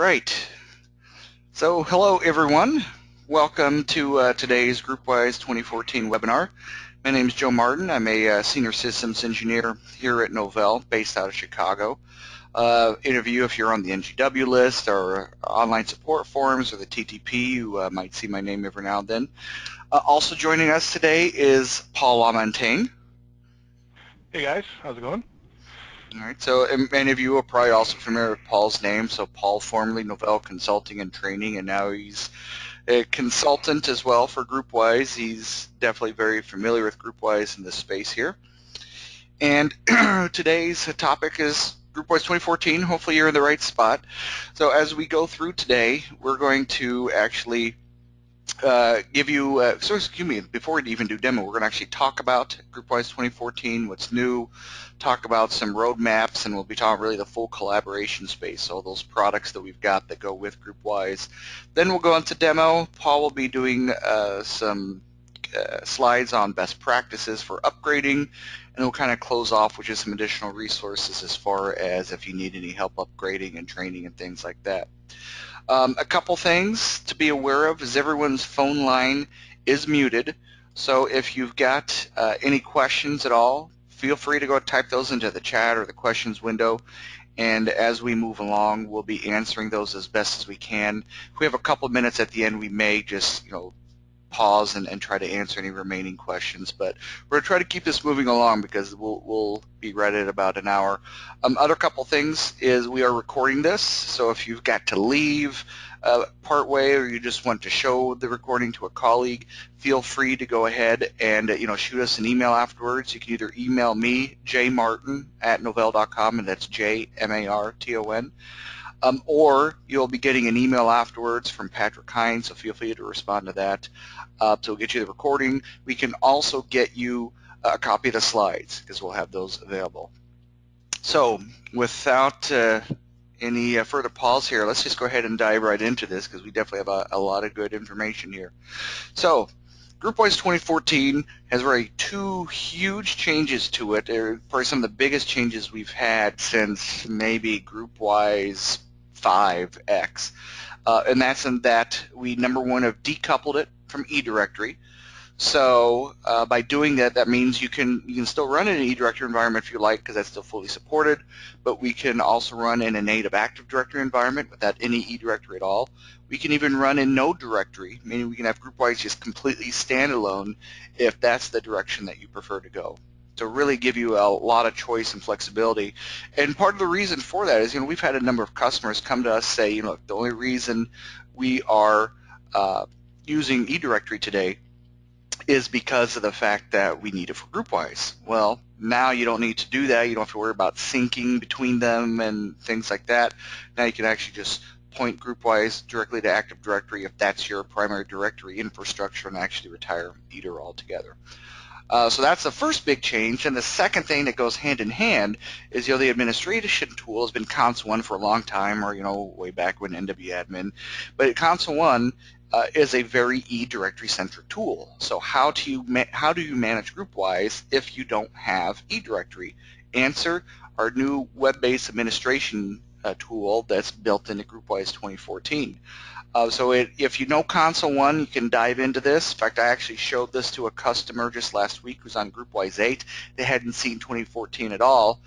right. So hello everyone. Welcome to uh, today's GroupWise 2014 webinar. My name is Joe Marton. I'm a uh, senior systems engineer here at Novell based out of Chicago. Uh, interview if you're on the NGW list or online support forums or the TTP, you uh, might see my name every now and then. Uh, also joining us today is Paul Lamontagne. Hey guys, how's it going? All right, so many of you are probably also familiar with Paul's name. So Paul formerly Novell Consulting and Training, and now he's a consultant as well for GroupWise. He's definitely very familiar with GroupWise in this space here. And today's topic is GroupWise 2014. Hopefully you're in the right spot. So as we go through today, we're going to actually uh, give you, uh, so excuse me, before we even do demo, we're going to actually talk about GroupWise 2014, what's new, talk about some roadmaps, and we'll be talking really the full collaboration space, so those products that we've got that go with GroupWise. Then we'll go into demo. Paul will be doing uh, some uh, slides on best practices for upgrading, and we'll kind of close off with just some additional resources as far as if you need any help upgrading and training and things like that. Um, a couple things to be aware of is everyone's phone line is muted. So if you've got uh, any questions at all, feel free to go type those into the chat or the questions window. And as we move along, we'll be answering those as best as we can. If we have a couple minutes at the end, we may just, you know, pause and, and try to answer any remaining questions. But we're going to try to keep this moving along because we'll, we'll be right at about an hour. Um, other couple things is we are recording this, so if you've got to leave uh, part way or you just want to show the recording to a colleague, feel free to go ahead and uh, you know shoot us an email afterwards. You can either email me, jmarton at novell.com, and that's J-M-A-R-T-O-N, um, or you'll be getting an email afterwards from Patrick Hines, so feel free to respond to that. Uh, so we'll get you the recording. We can also get you a copy of the slides because we'll have those available. So without uh, any uh, further pause here, let's just go ahead and dive right into this because we definitely have a, a, lot of good information here. So GroupWise 2014 has really two huge changes to it. They're probably some of the biggest changes we've had since maybe GroupWise 5X. Uh, and that's in that we, number one, have decoupled it from eDirectory. So uh, by doing that, that means you can you can still run in an eDirectory environment if you like, because that's still fully supported. But we can also run in a native Active Directory environment without any eDirectory at all. We can even run in no directory, meaning we can have GroupWise just completely standalone if that's the direction that you prefer to go. To really give you a lot of choice and flexibility. And part of the reason for that is, you know, we've had a number of customers come to us say, you know, the only reason we are uh, using eDirectory today is because of the fact that we need it for GroupWise. Well, now you don't need to do that. You don't have to worry about syncing between them and things like that. Now you can actually just point GroupWise directly to Active Directory if that's your primary directory infrastructure and actually retire eDir altogether. Uh, so that's the first big change. And the second thing that goes hand in hand is, you know, the administration tool has been Console One for a long time, or, you know, way back when NWAdmin. But Console One uh, is a very eDirectory centric tool. So how do you how do you manage GroupWise if you don't have eDirectory? Answer: Our new web-based administration uh, tool that's built into GroupWise 2014. Uh, so it, if you know Console One, you can dive into this. In fact, I actually showed this to a customer just last week who's on GroupWise 8. They hadn't seen 2014 at all,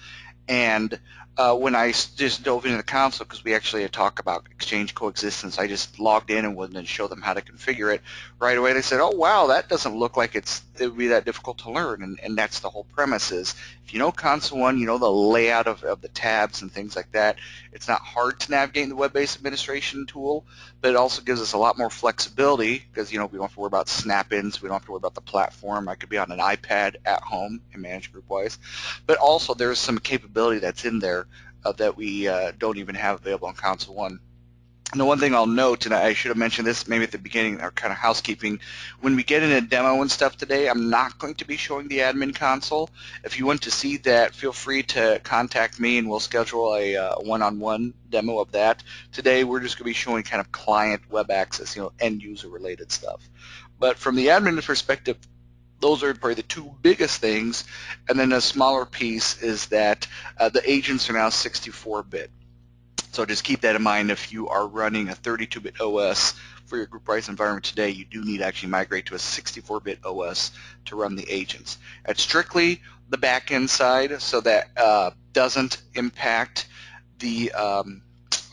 and uh, when I just dove into the console because we actually had talked about exchange coexistence, I just logged in and wouldn't show them how to configure it right away. They said, "Oh wow, that doesn't look like it's it would be that difficult to learn," and, and that's the whole premise. Is if you know console one, you know the layout of, of the tabs and things like that. It's not hard to navigate in the web-based administration tool, but it also gives us a lot more flexibility because you know we don't have to worry about snap-ins, we don't have to worry about the platform. I could be on an iPad at home and manage GroupWise, but also there's some capability that's in there that we uh, don't even have available on Console One. And the one thing I'll note, and I should have mentioned this maybe at the beginning, our kind of housekeeping, when we get in a demo and stuff today, I'm not going to be showing the admin console. If you want to see that, feel free to contact me and we'll schedule a uh, one-on-one demo of that. Today we're just going to be showing kind of client web access, you know, end user related stuff. But from the admin perspective, those are probably the two biggest things. And then a smaller piece is that uh, the agents are now 64-bit. So just keep that in mind if you are running a 32-bit OS for your GroupWise environment today, you do need to actually migrate to a 64-bit OS to run the agents. It's strictly the backend side, so that uh, doesn't impact the um,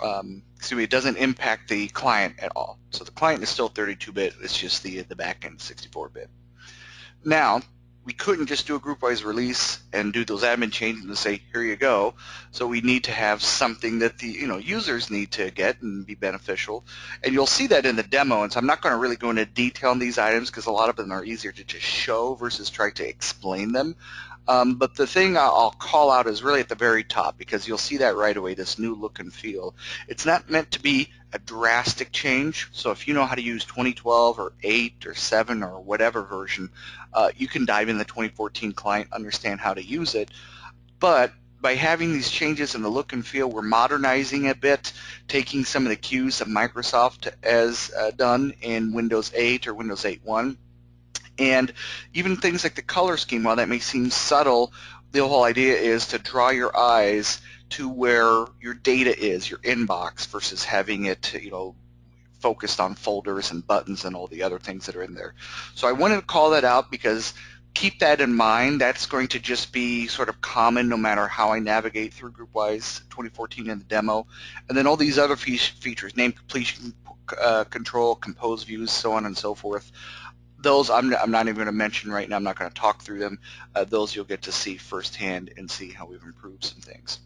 um, excuse me, it doesn't impact the client at all. So the client is still 32-bit. It's just the the backend 64-bit. Now, we couldn't just do a group-wise release and do those admin changes and say, here you go. So we need to have something that the you know users need to get and be beneficial. And you'll see that in the demo. And so I'm not going to really go into detail on these items because a lot of them are easier to just show versus try to explain them. Um, but the thing I'll call out is really at the very top because you'll see that right away, this new look and feel. It's not meant to be a drastic change. So if you know how to use 2012 or 8 or 7 or whatever version, uh, you can dive in the 2014 client, understand how to use it. But by having these changes in the look and feel, we're modernizing a bit, taking some of the cues that Microsoft has uh, done in Windows 8 or Windows 8.1 and even things like the color scheme, while that may seem subtle, the whole idea is to draw your eyes to where your data is, your inbox, versus having it, you know, focused on folders and buttons and all the other things that are in there. So I wanted to call that out because keep that in mind. That's going to just be sort of common no matter how I navigate through GroupWise 2014 in the demo. And then all these other features, name completion uh, control, compose views, so on and so forth, those I'm, I'm not even going to mention right now. I'm not going to talk through them. Uh, those you'll get to see firsthand and see how we've improved some things.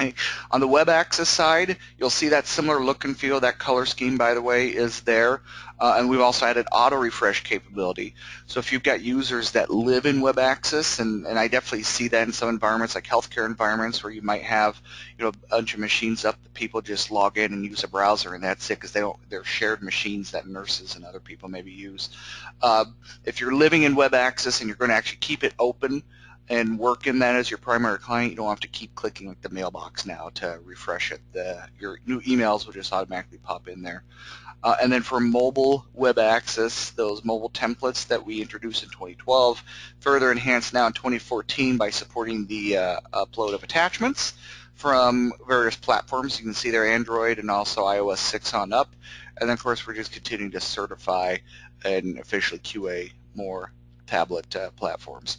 On the web access side, you'll see that similar look and feel. That color scheme, by the way, is there. Uh, and we've also added auto refresh capability. So if you've got users that live in web access, and, and I definitely see that in some environments like healthcare environments where you might have you know a bunch of machines up that people just log in and use a browser and that's it because they don't they're shared machines that nurses and other people maybe use. Uh, if you're living in web access and you're going to actually keep it open, and work in that as your primary client, you don't have to keep clicking the mailbox now to refresh it. The, your new emails will just automatically pop in there. Uh, and then for mobile web access, those mobile templates that we introduced in 2012, further enhanced now in 2014 by supporting the uh, upload of attachments from various platforms. You can see there Android and also iOS 6 on up. And then of course we're just continuing to certify and officially QA more tablet uh, platforms.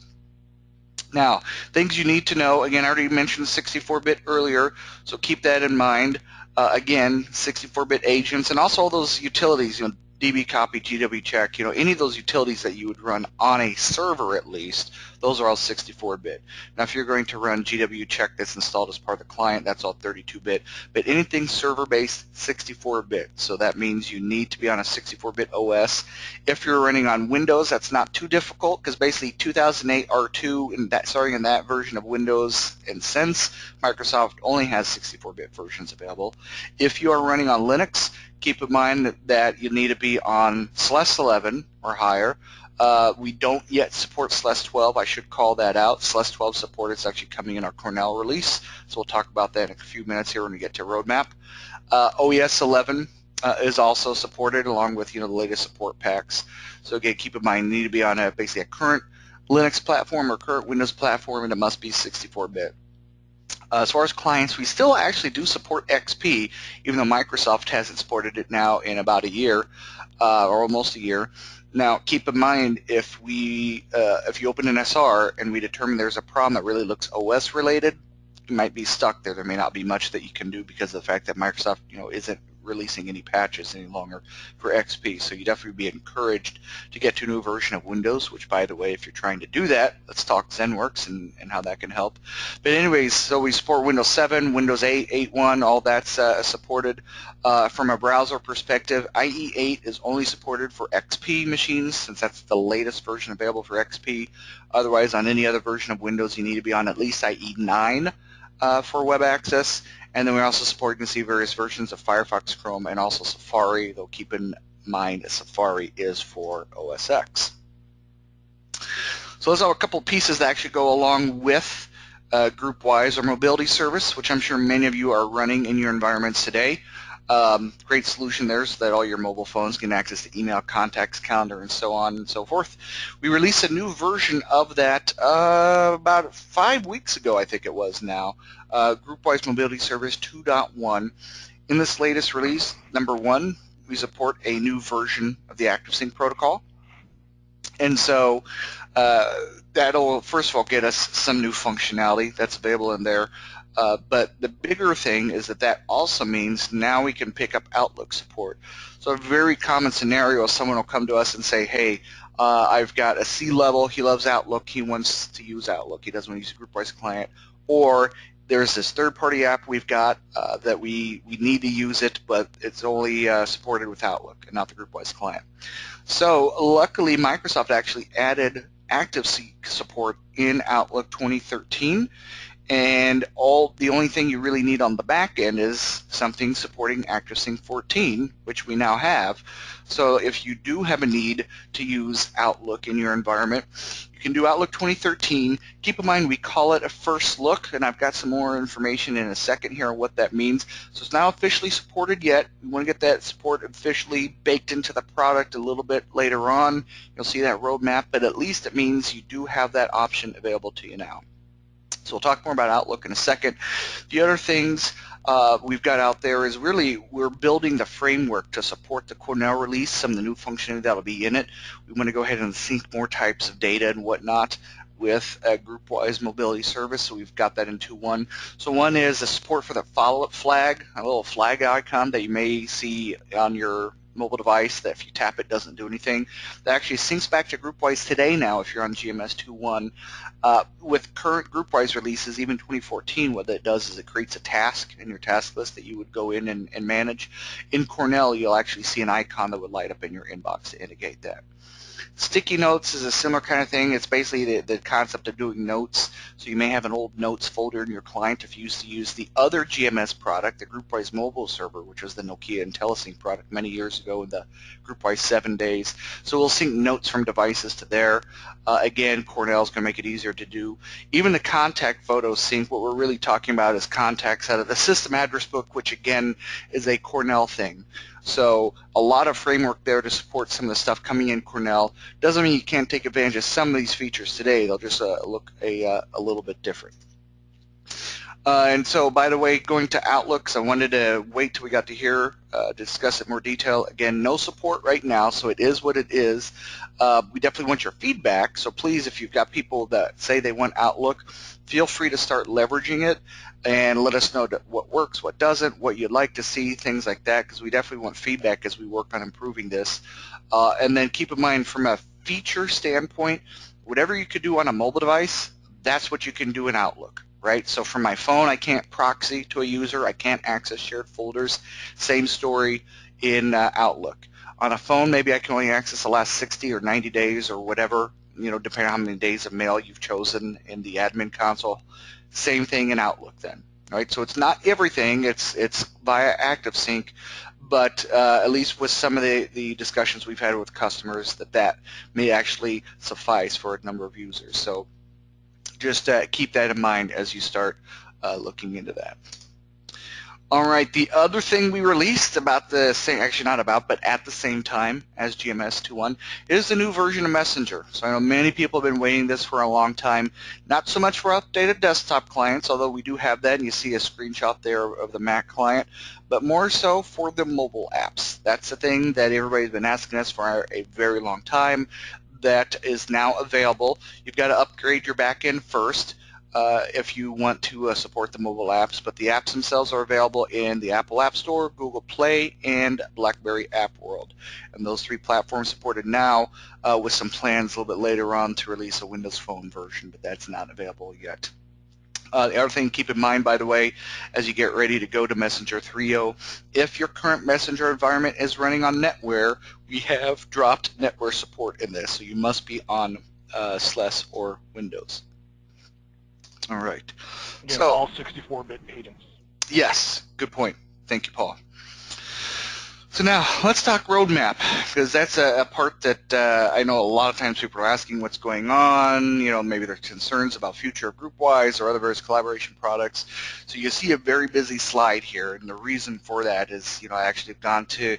Now, things you need to know, again, I already mentioned 64-bit earlier, so keep that in mind. Uh, again, 64-bit agents, and also all those utilities, you know, DB copy, GW check, you know, any of those utilities that you would run on a server at least, those are all 64-bit. Now, if you're going to run GW check that's installed as part of the client, that's all 32-bit. But anything server-based, 64-bit. So that means you need to be on a 64-bit OS. If you're running on Windows, that's not too difficult because basically 2008 R2 in that, sorry, in that version of Windows and since Microsoft only has 64-bit versions available. If you are running on Linux, keep in mind that, you need to be on SLES 11 or higher. Uh, we don't yet support SLES 12. I should call that out. SLES 12 support is actually coming in our Cornell release, so we'll talk about that in a few minutes here when we get to roadmap. Uh, OES 11 uh, is also supported along with you know the latest support packs. So again, keep in mind you need to be on a basically a current Linux platform or current Windows platform, and it must be 64-bit. Uh, as far as clients, we still actually do support XP, even though Microsoft hasn't supported it now in about a year, uh, or almost a year. Now, keep in mind if we uh, if you open an SR and we determine there's a problem that really looks OS related, you might be stuck there. There may not be much that you can do because of the fact that Microsoft, you know, isn't releasing any patches any longer for XP. So you definitely be encouraged to get to a new version of Windows, which by the way, if you're trying to do that, let's talk ZenWorks and, and how that can help. But anyways, so we support Windows 7, Windows 8, 8.1, all that's uh, supported. Uh, from a browser perspective, IE8 is only supported for XP machines since that's the latest version available for XP. Otherwise, on any other version of Windows, you need to be on at least IE9 uh, for web access. And then we also support, you can see various versions of Firefox, Chrome, and also Safari, though keep in mind Safari is for OS X. So those are a couple pieces that actually go along with uh, GroupWise or mobility service, which I'm sure many of you are running in your environments today. Um, great solution there so that all your mobile phones can access the email, contacts, calendar, and so on and so forth. We released a new version of that uh, about five weeks ago, I think it was now. Uh, GroupWise Mobility Service 2.1. In this latest release, number one, we support a new version of the ActiveSync protocol. And so uh, that'll, first of all, get us some new functionality that's available in there. Uh, but the bigger thing is that that also means now we can pick up Outlook support. So a very common scenario is someone will come to us and say, hey, uh, I've got a C level, he loves Outlook, he wants to use Outlook, he doesn't want to use a GroupWise client, or there's this third-party app we've got uh, that we, we need to use it, but it's only uh, supported with Outlook and not the GroupWise client. So luckily, Microsoft actually added ActiveSync support in Outlook 2013, and all the only thing you really need on the back end is something supporting ActiveSync 14, which we now have. So if you do have a need to use Outlook in your environment, you can do Outlook 2013. Keep in mind we call it a first look, and I've got some more information in a second here on what that means. So it's not officially supported yet. We want to get that support officially baked into the product a little bit later on. You'll see that roadmap, but at least it means you do have that option available to you now. So we'll talk more about Outlook in a second. The other things uh, we've got out there is really we're building the framework to support the Cornell release, some of the new functionality that'll be in it. We want to go ahead and sync more types of data and whatnot with a GroupWise mobility service, so we've got that into one. So one is the support for the follow-up flag, a little flag icon that you may see on your mobile device that if you tap it doesn't do anything. That actually syncs back to GroupWise today now if you're on GMS 2.1. Uh, with current GroupWise releases, even 2014, what that does is it creates a task in your task list that you would go in and, and manage. In Cornell, you'll actually see an icon that would light up in your inbox to indicate that. Sticky notes is a similar kind of thing. It's basically the, the concept of doing notes. So you may have an old notes folder in your client if you used to use the other GMS product, the GroupWise mobile server, which was the Nokia IntelliSync product many years ago in the GroupWise 7 days. So we'll sync notes from devices to there. Uh, again, Cornell's going to make it easier to do. Even the contact photo sync, what we're really talking about is contacts out of the system address book, which again is a Cornell thing. So a lot of framework there to support some of the stuff coming in Cornell. Doesn't mean you can't take advantage of some of these features today. They'll just uh, look a, uh, a little bit different. Uh, and so, by the way, going to Outlook, I wanted to wait till we got to here uh, discuss it more detail. Again, no support right now, so it is what it is. Uh, we definitely want your feedback, so please, if you've got people that say they want Outlook, feel free to start leveraging it and let us know what works, what doesn't, what you'd like to see, things like that, because we definitely want feedback as we work on improving this. Uh, and then keep in mind, from a feature standpoint, whatever you could do on a mobile device, that's what you can do in Outlook right? So from my phone, I can't proxy to a user. I can't access shared folders. Same story in uh, Outlook. On a phone, maybe I can only access the last 60 or 90 days or whatever, you know, depending on how many days of mail you've chosen in the admin console. Same thing in Outlook then, right? So it's not everything. It's it's via ActiveSync, but uh, at least with some of the, the discussions we've had with customers, that that may actually suffice for a number of users. So just uh, keep that in mind as you start uh, looking into that. All right, the other thing we released about the same, actually not about, but at the same time as GMS 2.1 is the new version of Messenger. So I know many people have been waiting this for a long time. Not so much for updated desktop clients, although we do have that, and you see a screenshot there of the Mac client, but more so for the mobile apps. That's the thing that everybody's been asking us for a very long time that is now available. You've got to upgrade your backend first uh, if you want to uh, support the mobile apps, but the apps themselves are available in the Apple App Store, Google Play, and BlackBerry App World. And those three platforms supported now uh, with some plans a little bit later on to release a Windows Phone version, but that's not available yet. Uh, the other thing keep in mind, by the way, as you get ready to go to Messenger 3.0, if your current Messenger environment is running on NetWare, we have dropped NetWare support in this, so you must be on uh, SLES or Windows. All right. Again, so all 64-bit agents. Yes, good point. Thank you, Paul. So now let's talk roadmap because that's a, a part that uh, I know a lot of times people are asking what's going on. You know, maybe there's concerns about future GroupWise or other various collaboration products. So you see a very busy slide here, and the reason for that is, you know, I actually have gone to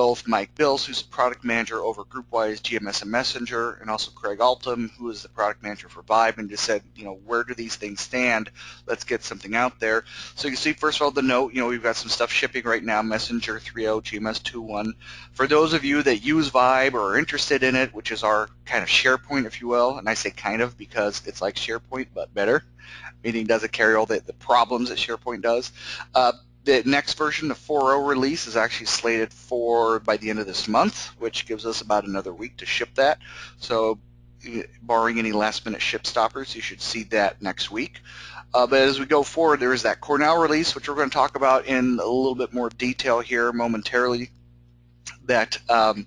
both Mike Bills, who's product manager over GroupWise, GMS, and Messenger, and also Craig Altum, who is the product manager for Vibe, and just said, you know, where do these things stand? Let's get something out there. So you can see, first of all, the note, you know, we've got some stuff shipping right now, Messenger 3.0, GMS 2.1. For those of you that use Vibe or are interested in it, which is our kind of SharePoint, if you will, and I say kind of because it's like SharePoint, but better, meaning doesn't carry all the, the problems that SharePoint does. Uh, the next version, the 4.0 release, is actually slated for by the end of this month, which gives us about another week to ship that. So barring any last minute ship stoppers, you should see that next week. Uh, but as we go forward, there is that Cornell release, which we're going to talk about in a little bit more detail here momentarily, that um,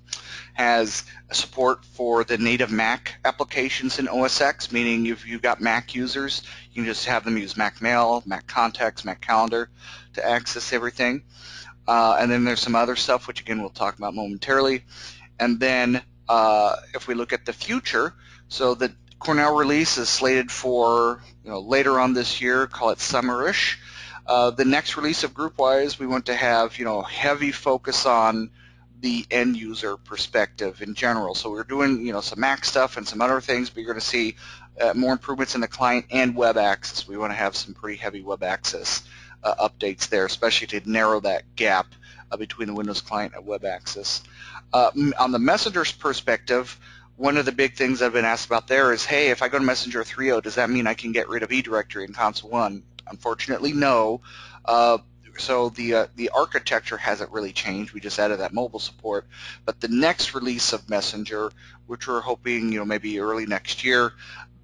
has support for the native Mac applications in OS X, meaning if you've got Mac users, you can just have them use Mac Mail, Mac Contacts, Mac Calendar to access everything. Uh, and then there's some other stuff, which again we'll talk about momentarily. And then uh, if we look at the future, so the Cornell release is slated for you know later on this year, call it summerish. Uh, the next release of GroupWise, we want to have you know heavy focus on the end user perspective in general. So we're doing you know some Mac stuff and some other things, but you're going to see uh, more improvements in the client and web access. We want to have some pretty heavy web access uh, updates there, especially to narrow that gap uh, between the Windows client and web access. Uh, on the Messenger's perspective, one of the big things I've been asked about there is, hey, if I go to Messenger 3.0, does that mean I can get rid of eDirectory in Console 1? Unfortunately, no. Uh, so the uh, the architecture hasn't really changed. We just added that mobile support. But the next release of Messenger, which we're hoping, you know, maybe early next year,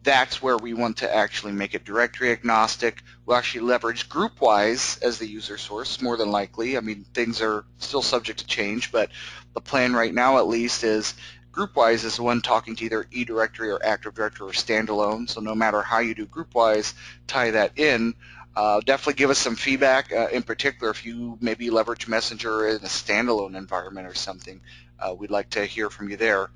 that's where we want to actually make it directory agnostic. We'll actually leverage GroupWise as the user source, more than likely. I mean, things are still subject to change, but the plan right now at least is GroupWise is the one talking to either eDirectory or Active Directory or standalone. So no matter how you do GroupWise, tie that in. Uh, definitely give us some feedback. Uh, in particular, if you maybe leverage Messenger in a standalone environment or something, uh, we'd like to hear from you there.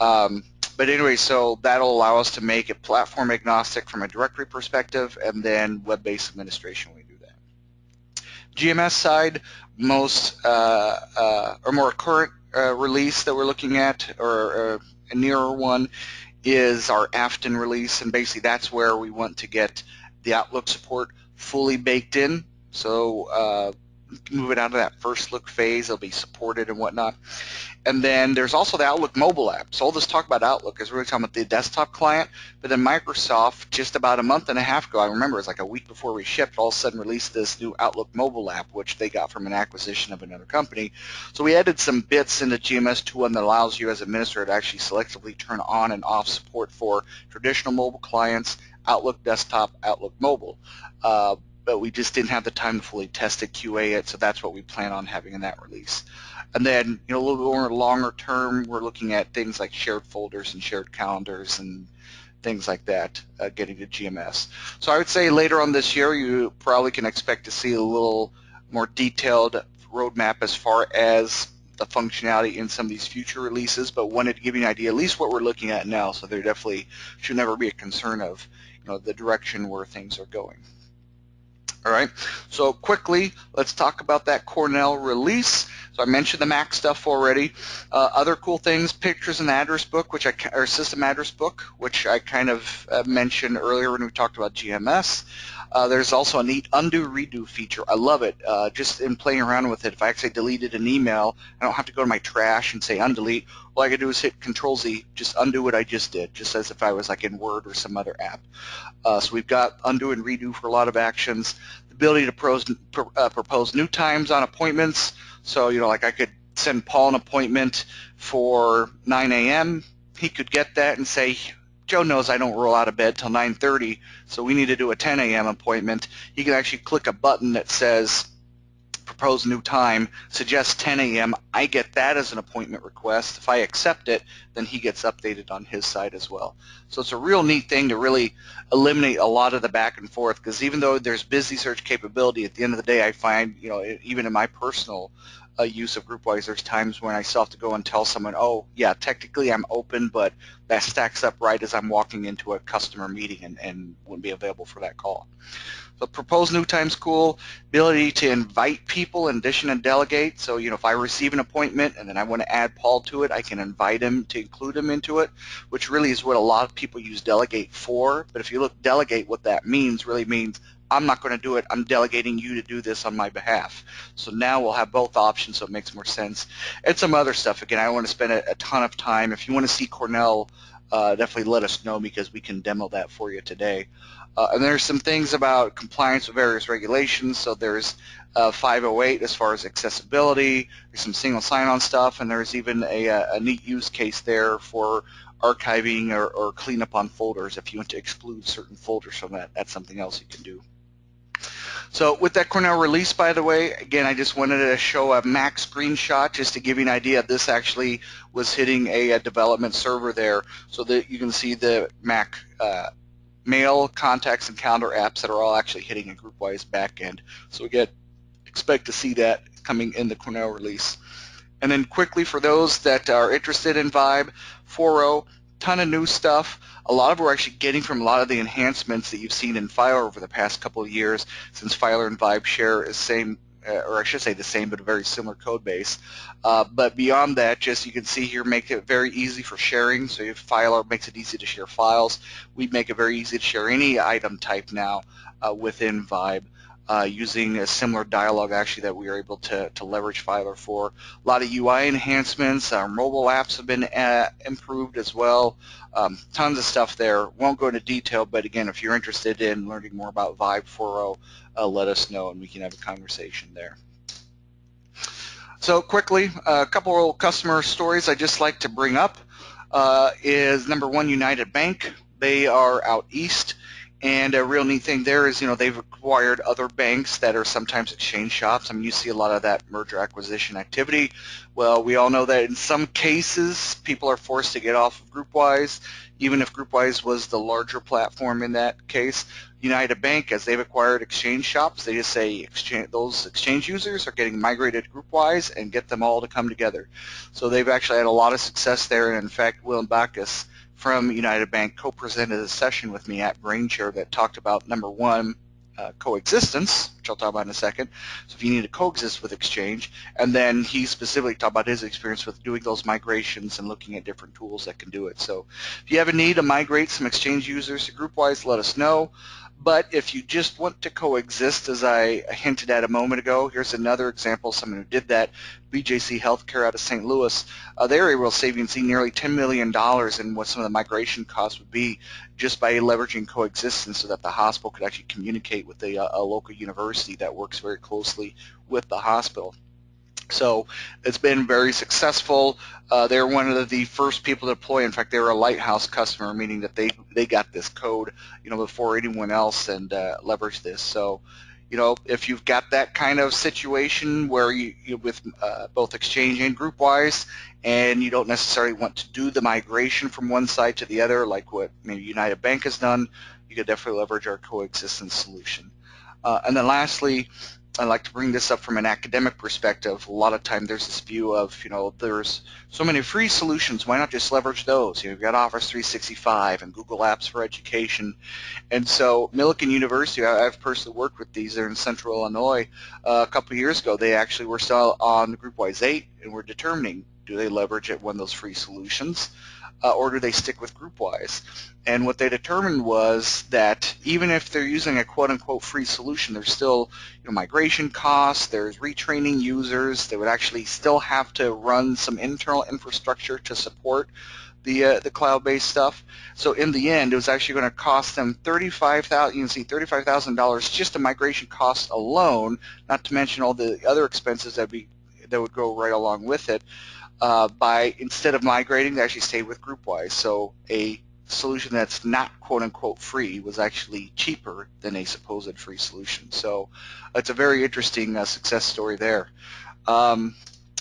Um, but anyway, so that'll allow us to make it platform agnostic from a directory perspective and then web-based administration we do that. GMS side, most uh, uh, or more current uh, release that we're looking at or uh, a nearer one is our Afton release and basically that's where we want to get the Outlook support fully baked in. So it out of that first look phase. It'll be supported and whatnot. And then there's also the Outlook mobile app. So all this talk about Outlook is really talking about the desktop client. But then Microsoft, just about a month and a half ago, I remember it was like a week before we shipped, all of a sudden released this new Outlook mobile app, which they got from an acquisition of another company. So we added some bits into GMS 2.1 that allows you as administrator to actually selectively turn on and off support for traditional mobile clients, Outlook desktop, Outlook mobile. Uh, but we just didn't have the time to fully test it, QA it, so that's what we plan on having in that release. And then, you know, a little bit more longer term, we're looking at things like shared folders and shared calendars and things like that uh, getting to GMS. So I would say later on this year, you probably can expect to see a little more detailed roadmap as far as the functionality in some of these future releases, but wanted to give you an idea, at least what we're looking at now, so there definitely should never be a concern of, you know, the direction where things are going. All right, so quickly, let's talk about that Cornell release. So I mentioned the Mac stuff already. Uh, other cool things, pictures and address book, which I or system address book, which I kind of uh, mentioned earlier when we talked about GMS. Uh, there's also a neat undo redo feature. I love it. Uh, just in playing around with it, if I actually deleted an email, I don't have to go to my trash and say undelete. All I can do is hit Control Z, just undo what I just did, just as if I was like in Word or some other app. Uh, so we've got undo and redo for a lot of actions. The ability to pros, uh, propose new times on appointments. So you know, like I could send Paul an appointment for 9 a.m. He could get that and say, Joe knows I don't roll out of bed till 9:30, so we need to do a 10 a.m. appointment. He can actually click a button that says propose new time, suggest 10 a.m. I get that as an appointment request. If I accept it, then he gets updated on his side as well. So it's a real neat thing to really eliminate a lot of the back and forth because even though there's busy search capability, at the end of the day, I find, you know, even in my personal uh, use of GroupWise. There's times when I still have to go and tell someone, oh, yeah, technically I'm open, but that stacks up right as I'm walking into a customer meeting and, and wouldn't be available for that call. The proposed new time's cool. Ability to invite people in addition and delegate. So, you know, if I receive an appointment and then I want to add Paul to it, I can invite him to include him into it, which really is what a lot of people use delegate for. But if you look delegate, what that means really means I'm not going to do it. I'm delegating you to do this on my behalf. So now we'll have both options, so it makes more sense. And some other stuff. Again, I don't want to spend a, a ton of time. If you want to see Cornell, uh, definitely let us know because we can demo that for you today. Uh, and there's some things about compliance with various regulations. So there's uh, 508 as far as accessibility. There's some single sign-on stuff, and there's even a, uh, a neat use case there for archiving or, or cleanup on folders. If you want to exclude certain folders from that, that's something else you can do. So with that Cornell release, by the way, again, I just wanted to show a Mac screenshot just to give you an idea. This actually was hitting a, a development server there so that you can see the Mac uh, mail, contacts, and calendar apps that are all actually hitting a GroupWise backend. So we get expect to see that coming in the Cornell release. And then quickly for those that are interested in Vibe 4.0, ton of new stuff. A lot of we're actually getting from a lot of the enhancements that you've seen in Filr over the past couple of years since Filr and Vibe share is same uh, or I should say the same, but a very similar code base. Uh, but beyond that, just you can see here, make it very easy for sharing. So if Filr makes it easy to share files, we make it very easy to share any item type now uh, within Vibe uh, using a similar dialogue actually that we are able to, to leverage Filr for. A lot of UI enhancements, our mobile apps have been uh, improved as well. Um, tons of stuff there. Won't go into detail, but again, if you're interested in learning more about Vibe 4.0, uh, let us know and we can have a conversation there. So quickly, a couple of customer stories I just like to bring up uh, is number one, United Bank. They are out east. And a real neat thing there is, you know, they've acquired other banks that are sometimes exchange shops. I mean, you see a lot of that merger acquisition activity. Well, we all know that in some cases, people are forced to get off of GroupWise, even if GroupWise was the larger platform in that case. United Bank, as they've acquired exchange shops, they just say exchange, those exchange users are getting migrated GroupWise and get them all to come together. So they've actually had a lot of success there. And in fact, Will Backus from United Bank co-presented a session with me at BrainShare that talked about number one, uh, coexistence, which I'll talk about in a second. So if you need to coexist with Exchange, and then he specifically talked about his experience with doing those migrations and looking at different tools that can do it. So if you have a need to migrate some Exchange users to GroupWise, let us know. But if you just want to coexist, as I hinted at a moment ago, here's another example someone who did that. BJC Healthcare out of St. Louis. Uh, they were able to save nearly $10 million in what some of the migration costs would be just by leveraging coexistence so that the hospital could actually communicate with a local university that works very closely with the hospital. So it's been very successful. Uh, they're one of the first people to deploy. In fact, they were a lighthouse customer, meaning that they they got this code, you know, before anyone else and uh, leveraged this. So, you know, if you've got that kind of situation where you, you with uh, both Exchange and GroupWise, and you don't necessarily want to do the migration from one side to the other, like what maybe United Bank has done, you could definitely leverage our coexistence solution. Uh, and then lastly, I like to bring this up from an academic perspective. A lot of time there's this view of, you know, there's so many free solutions. Why not just leverage those? You've got Office 365 and Google Apps for Education. And so Millikin University, I've personally worked with these. They're in Central Illinois. Uh, a couple years ago, they actually were still on GroupWise 8 and were determining do they leverage it of those free solutions? Uh, or do they stick with GroupWise? And what they determined was that even if they're using a quote-unquote free solution, there's still you know, migration costs, there's retraining users, they would actually still have to run some internal infrastructure to support the uh, the cloud-based stuff. So in the end, it was actually going to cost them $35,000, You can see thirty-five thousand dollars just the migration cost alone, not to mention all the other expenses that be that would go right along with it uh, by instead of migrating, they actually stayed with GroupWise. So a solution that's not quote unquote free was actually cheaper than a supposed free solution. So it's a very interesting uh, success story there. Um,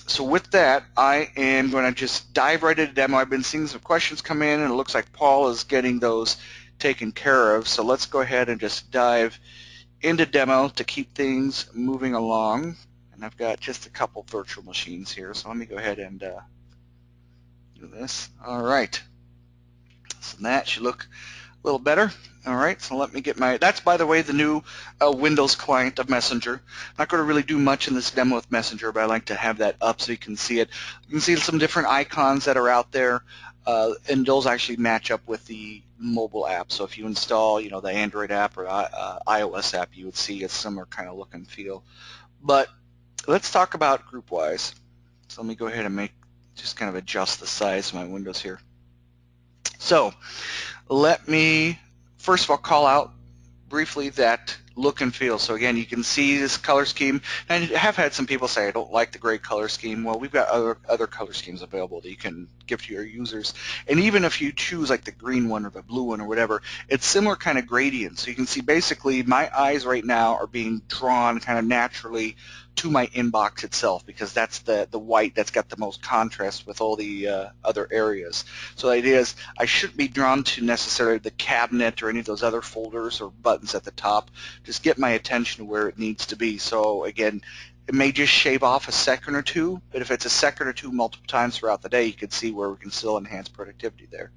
so with that, I am going to just dive right into demo. I've been seeing some questions come in, and it looks like Paul is getting those taken care of. So let's go ahead and just dive into demo to keep things moving along. And I've got just a couple virtual machines here, so let me go ahead and uh, do this. All right. So that should look a little better. All right, so let me get my, that's by the way the new uh, Windows client of Messenger. I'm not going to really do much in this demo with Messenger, but I like to have that up so you can see it. You can see some different icons that are out there, uh, and those actually match up with the mobile app. So if you install, you know, the Android app or uh, iOS app, you would see a similar kind of look and feel. But let's talk about GroupWise. So let me go ahead and make, just kind of adjust the size of my windows here. So let me first of all call out briefly that look and feel. So again, you can see this color scheme, and I have had some people say I don't like the gray color scheme. Well, we've got other other color schemes available that you can give to your users, and even if you choose like the green one or the blue one or whatever, it's similar kind of gradient. So you can see basically my eyes right now are being drawn kind of naturally to my inbox itself because that's the, the white that's got the most contrast with all the uh, other areas. So the idea is I shouldn't be drawn to necessarily the cabinet or any of those other folders or buttons at the top. Just get my attention to where it needs to be. So again, it may just shave off a second or two, but if it's a second or two multiple times throughout the day, you can see where we can still enhance productivity there.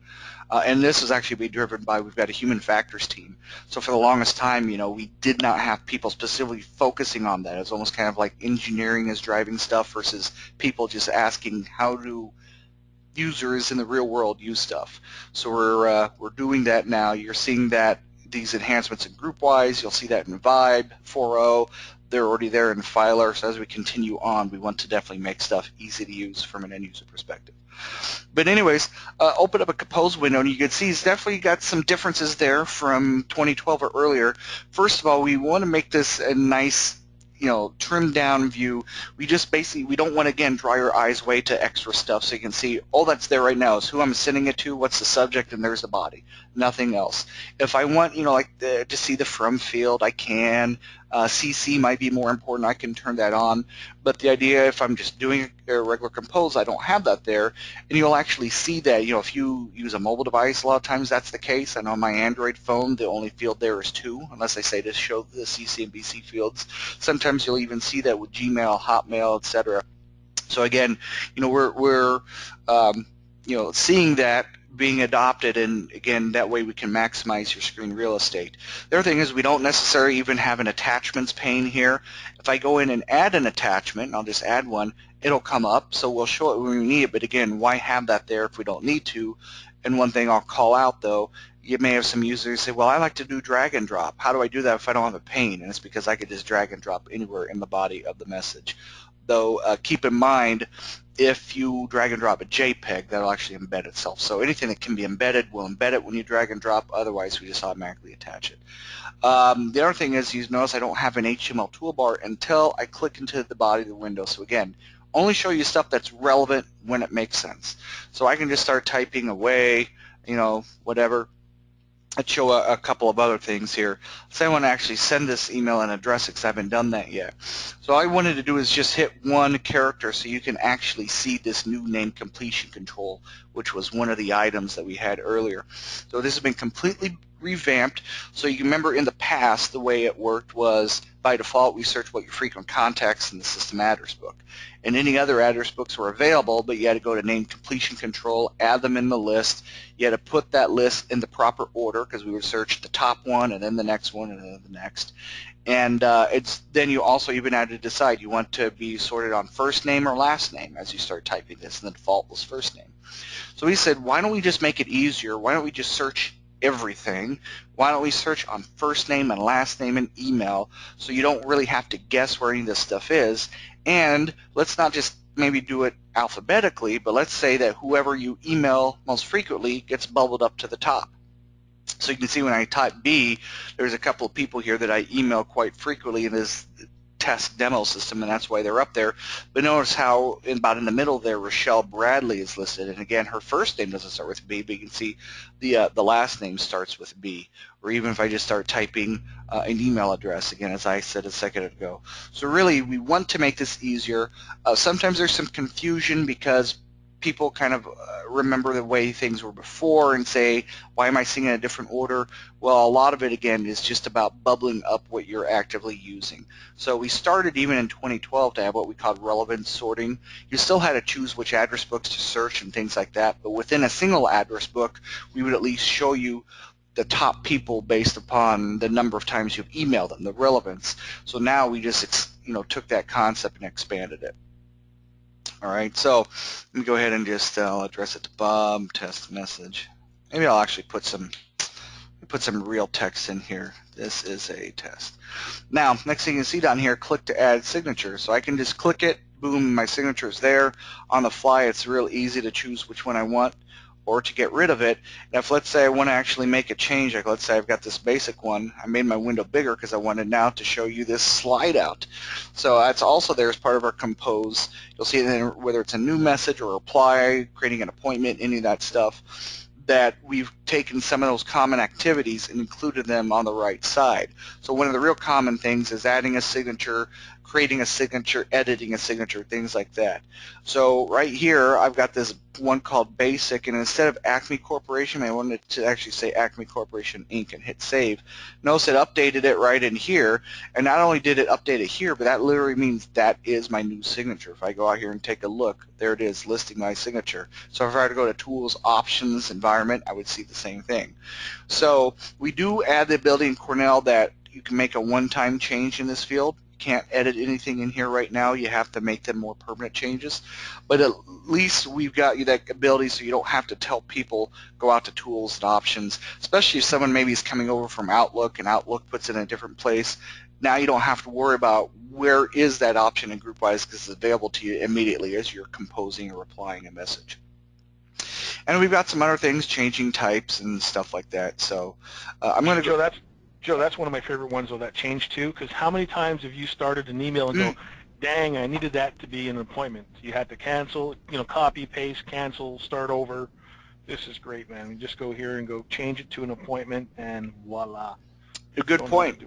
Uh, and this is actually being driven by, we've got a human factors team. So for the longest time, you know, we did not have people specifically focusing on that. It's almost kind of like engineering is driving stuff versus people just asking how do users in the real world use stuff. So we're, uh, we're doing that now. You're seeing that these enhancements in GroupWise. You'll see that in Vibe 4.0 they're already there in Filr, so as we continue on, we want to definitely make stuff easy to use from an end user perspective. But anyways, uh, open up a compose window, and you can see it's definitely got some differences there from 2012 or earlier. First of all, we want to make this a nice you know, trimmed down view. We just basically, we don't want to, again, draw your eyes way to extra stuff so you can see all that's there right now is who I'm sending it to, what's the subject, and there's the body. Nothing else. If I want, you know, like the, to see the from field, I can. Uh, CC might be more important. I can turn that on. But the idea, if I'm just doing a regular compose, I don't have that there. And you'll actually see that, you know, if you use a mobile device, a lot of times that's the case. I know on my Android phone, the only field there is two, unless I say to show the CC and BC fields. Sometimes you'll even see that with Gmail, Hotmail, etc. So again, you know, we're, we're um, you know, seeing that being adopted and again that way we can maximize your screen real estate. The other thing is we don't necessarily even have an attachments pane here. If I go in and add an attachment, I'll just add one, it'll come up so we'll show it when we need it. But again why have that there if we don't need to? And one thing I'll call out though you may have some users say well I like to do drag and drop. How do I do that if I don't have a pane? And it's because I could just drag and drop anywhere in the body of the message. Though uh, keep in mind if you drag and drop a JPEG, that'll actually embed itself. So anything that can be embedded will embed it when you drag and drop. Otherwise, we just automatically attach it. Um, the other thing is you notice I don't have an HTML toolbar until I click into the body of the window. So again, only show you stuff that's relevant when it makes sense. So I can just start typing away, you know, whatever, I'd show a, a, couple of other things here. Say I want to actually send this email and address it because I haven't done that yet. So all I wanted to do is just hit one character so you can actually see this new name completion control, which was one of the items that we had earlier. So this has been completely revamped. So you remember in the past the way it worked was by default we search what your frequent contacts in the system address book. And any other address books were available, but you had to go to name completion control, add them in the list. You had to put that list in the proper order because we would search the top one and then the next one and then the next. And uh, it's then you also even had to decide you want to be sorted on first name or last name as you start typing this, and the default was first name. So we said, why don't we just make it easier? Why don't we just search everything. Why don't we search on first name and last name and email so you don't really have to guess where any of this stuff is. And let's not just maybe do it alphabetically, but let's say that whoever you email most frequently gets bubbled up to the top. So you can see when I type B, there's a couple of people here that I email quite frequently, and this test demo system, and that's why they're up there. But notice how in, about in the middle there, Rochelle Bradley is listed, and again, her first name doesn't start with B, but you can see the uh, the last name starts with B. Or even if I just start typing uh, an email address, again, as I said a second ago. So really, we want to make this easier. Uh, sometimes there's some confusion because people kind of uh, remember the way things were before and say, why am I seeing in a different order? Well, a lot of it, again, is just about bubbling up what you're actively using. So we started even in 2012 to have what we called relevance sorting. You still had to choose which address books to search and things like that, but within a single address book, we would at least show you the top people based upon the number of times you've emailed them, the relevance. So now we just you know took that concept and expanded it. All right, so let me go ahead and just uh, I'll address it to Bob, test message. Maybe I'll actually put some put some real text in here. This is a test. Now, next thing you see down here, click to add signature. So I can just click it, boom, my signature is there. On the fly, it's real easy to choose which one I want or to get rid of it. And if let's say I want to actually make a change, like let's say I've got this basic one, I made my window bigger because I wanted now to show you this slide out. So that's also there as part of our compose. You'll see it whether it's a new message or reply, creating an appointment, any of that stuff that we've taken some of those common activities and included them on the right side. So one of the real common things is adding a signature, creating a signature, editing a signature, things like that. So right here, I've got this one called Basic, and instead of Acme Corporation, I wanted to actually say Acme Corporation Inc. and hit Save. Notice it updated it right in here, and not only did it update it here, but that literally means that is my new signature. If I go out here and take a look, there it is, listing my signature. So if I were to go to Tools, Options, Environment, I would see the same thing. So we do add the ability in Cornell that you can make a one-time change in this field can't edit anything in here right now. You have to make them more permanent changes. But at least we've got you that ability so you don't have to tell people go out to tools and options, especially if someone maybe is coming over from Outlook and Outlook puts it in a different place. Now you don't have to worry about where is that option in GroupWise because it's available to you immediately as you're composing or replying a message. And we've got some other things, changing types and stuff like that. So uh, I'm going to go. That's Joe, that's one of my favorite ones, though, that change too, because how many times have you started an email and go, mm. dang, I needed that to be an appointment. You had to cancel, you know, copy, paste, cancel, start over. This is great, man. You just go here and go change it to an appointment, and voila. A good point.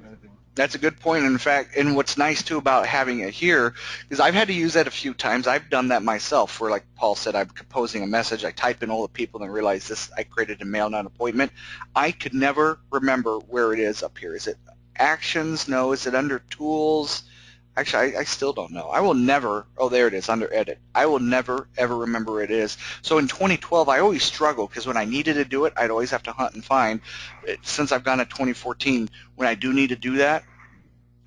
That's a good point. In fact, and what's nice too about having it here is I've had to use that a few times. I've done that myself where like Paul said, I'm composing a message, I type in all the people and realize this, I created a mail, not appointment. I could never remember where it is up here. Is it actions? No. Is it under tools? Actually, I, I, still don't know. I will never, oh, there it is, under edit. I will never, ever remember it is. So in 2012, I always struggle because when I needed to do it, I'd always have to hunt and find. Since I've gone to 2014, when I do need to do that,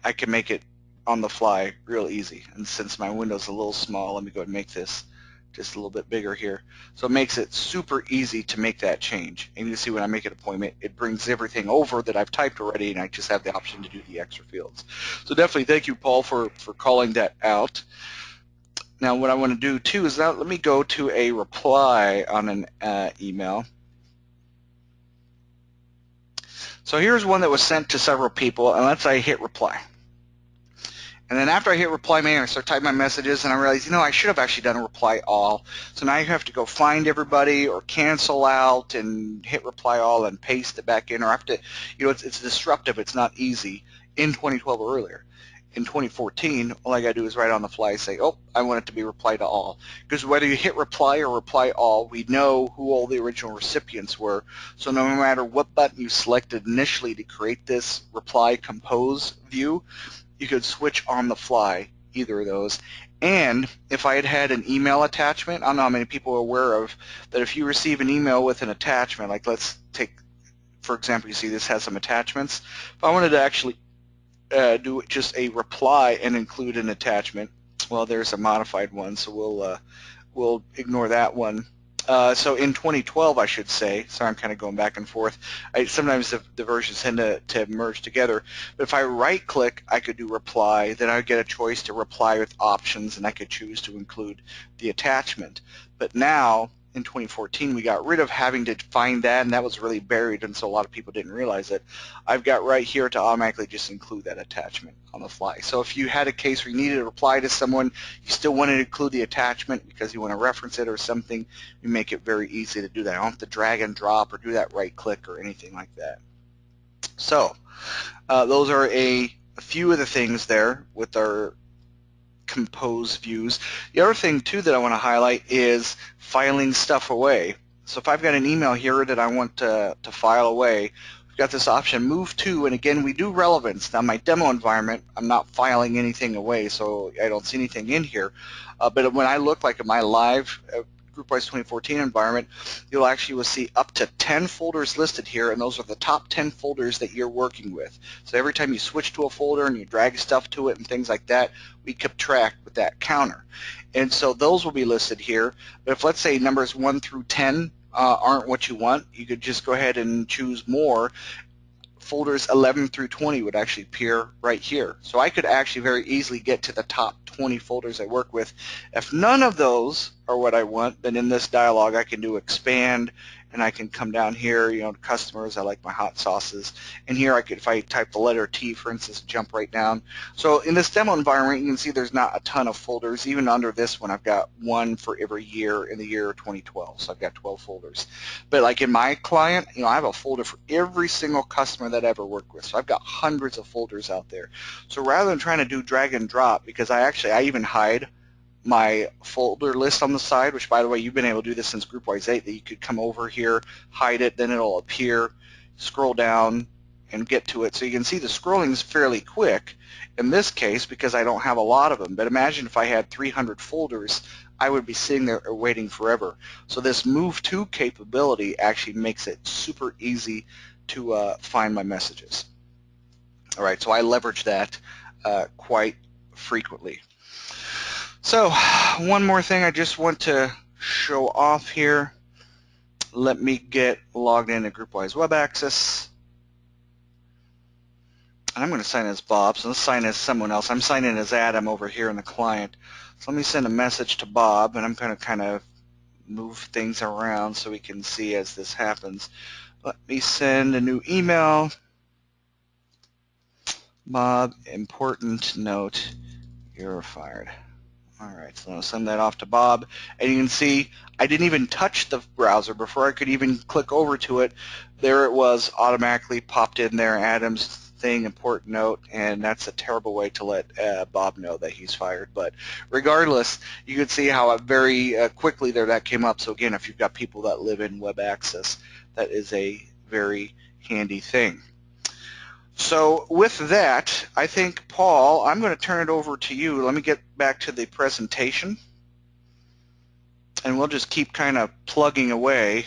I can make it on the fly real easy. And since my window's a little small, let me go and make this just a little bit bigger here. So it makes it super easy to make that change. And you see when I make an appointment, it brings everything over that I've typed already, and I just have the option to do the extra fields. So definitely thank you, Paul, for, for calling that out. Now what I want to do too is now let me go to a reply on an uh, email. So here's one that was sent to several people, and let's say I hit reply. And then after I hit reply mail, I start typing my messages, and I realize, you know, I should have actually done a reply all. So now you have to go find everybody or cancel out and hit reply all and paste it back in, or have to, you know, it's, it's disruptive. It's not easy in 2012 or earlier. In 2014, all I got to do is right on the fly say, oh, I want it to be reply to all. Because whether you hit reply or reply all, we know who all the original recipients were. So no matter what button you selected initially to create this reply compose view, you could switch on the fly either of those. And if I had had an email attachment, I don't know how many people are aware of that if you receive an email with an attachment, like let's take, for example, you see this has some attachments. If I wanted to actually uh, do just a reply and include an attachment, well, there's a modified one, so we'll uh, we'll ignore that one uh, so in 2012, I should say, sorry, I'm kind of going back and forth. I, sometimes the, the, versions tend to, to merge together. But if I right-click, I could do reply. Then I would get a choice to reply with options, and I could choose to include the attachment. But now in 2014 we got rid of having to find that and that was really buried and so a lot of people didn't realize it. I've got right here to automatically just include that attachment on the fly. So if you had a case where you needed to reply to someone, you still wanted to include the attachment because you want to reference it or something, you make it very easy to do that. I don't have to drag and drop or do that right click or anything like that. So uh, those are a, a few of the things there with our compose views. The other thing too that I want to highlight is filing stuff away. So if I've got an email here that I want to, to file away, we've got this option move to and again we do relevance. Now my demo environment I'm not filing anything away so I don't see anything in here uh, but when I look like in my live uh, GroupWise 2014 environment, you'll actually will see up to 10 folders listed here, and those are the top 10 folders that you're working with. So every time you switch to a folder and you drag stuff to it and things like that, we keep track with that counter. And so those will be listed here. But if let's say numbers 1 through 10 uh, aren't what you want, you could just go ahead and choose more folders 11 through 20 would actually appear right here. So I could actually very easily get to the top 20 folders I work with. If none of those are what I want, then in this dialog I can do expand and I can come down here, you know, to customers, I like my hot sauces. And here I could, if I type the letter T, for instance, jump right down. So in this demo environment, you can see there's not a ton of folders. Even under this one, I've got one for every year in the year 2012. So I've got 12 folders. But like in my client, you know, I have a folder for every single customer that I ever worked with. So I've got hundreds of folders out there. So rather than trying to do drag and drop, because I actually, I even hide my folder list on the side, which by the way, you've been able to do this since GroupWise 8, that you could come over here, hide it, then it'll appear, scroll down, and get to it. So you can see the scrolling is fairly quick in this case because I don't have a lot of them. But imagine if I had 300 folders, I would be sitting there waiting forever. So this move to capability actually makes it super easy to uh, find my messages. All right, so I leverage that uh, quite frequently. So one more thing I just want to show off here. Let me get logged into GroupWise Web Access. And I'm going to sign as Bob, so let's sign as someone else. I'm signing as Adam over here in the client. So let me send a message to Bob, and I'm going to kind of move things around so we can see as this happens. Let me send a new email. Bob, important note, you're fired. All right, so I'm going to send that off to Bob. And you can see I didn't even touch the browser before I could even click over to it. There it was automatically popped in there, Adam's thing, important note, and that's a terrible way to let uh, Bob know that he's fired. But regardless, you can see how very uh, quickly there that came up. So again, if you've got people that live in web access, that is a very handy thing. So with that, I think, Paul, I'm going to turn it over to you. Let me get back to the presentation. And we'll just keep kind of plugging away.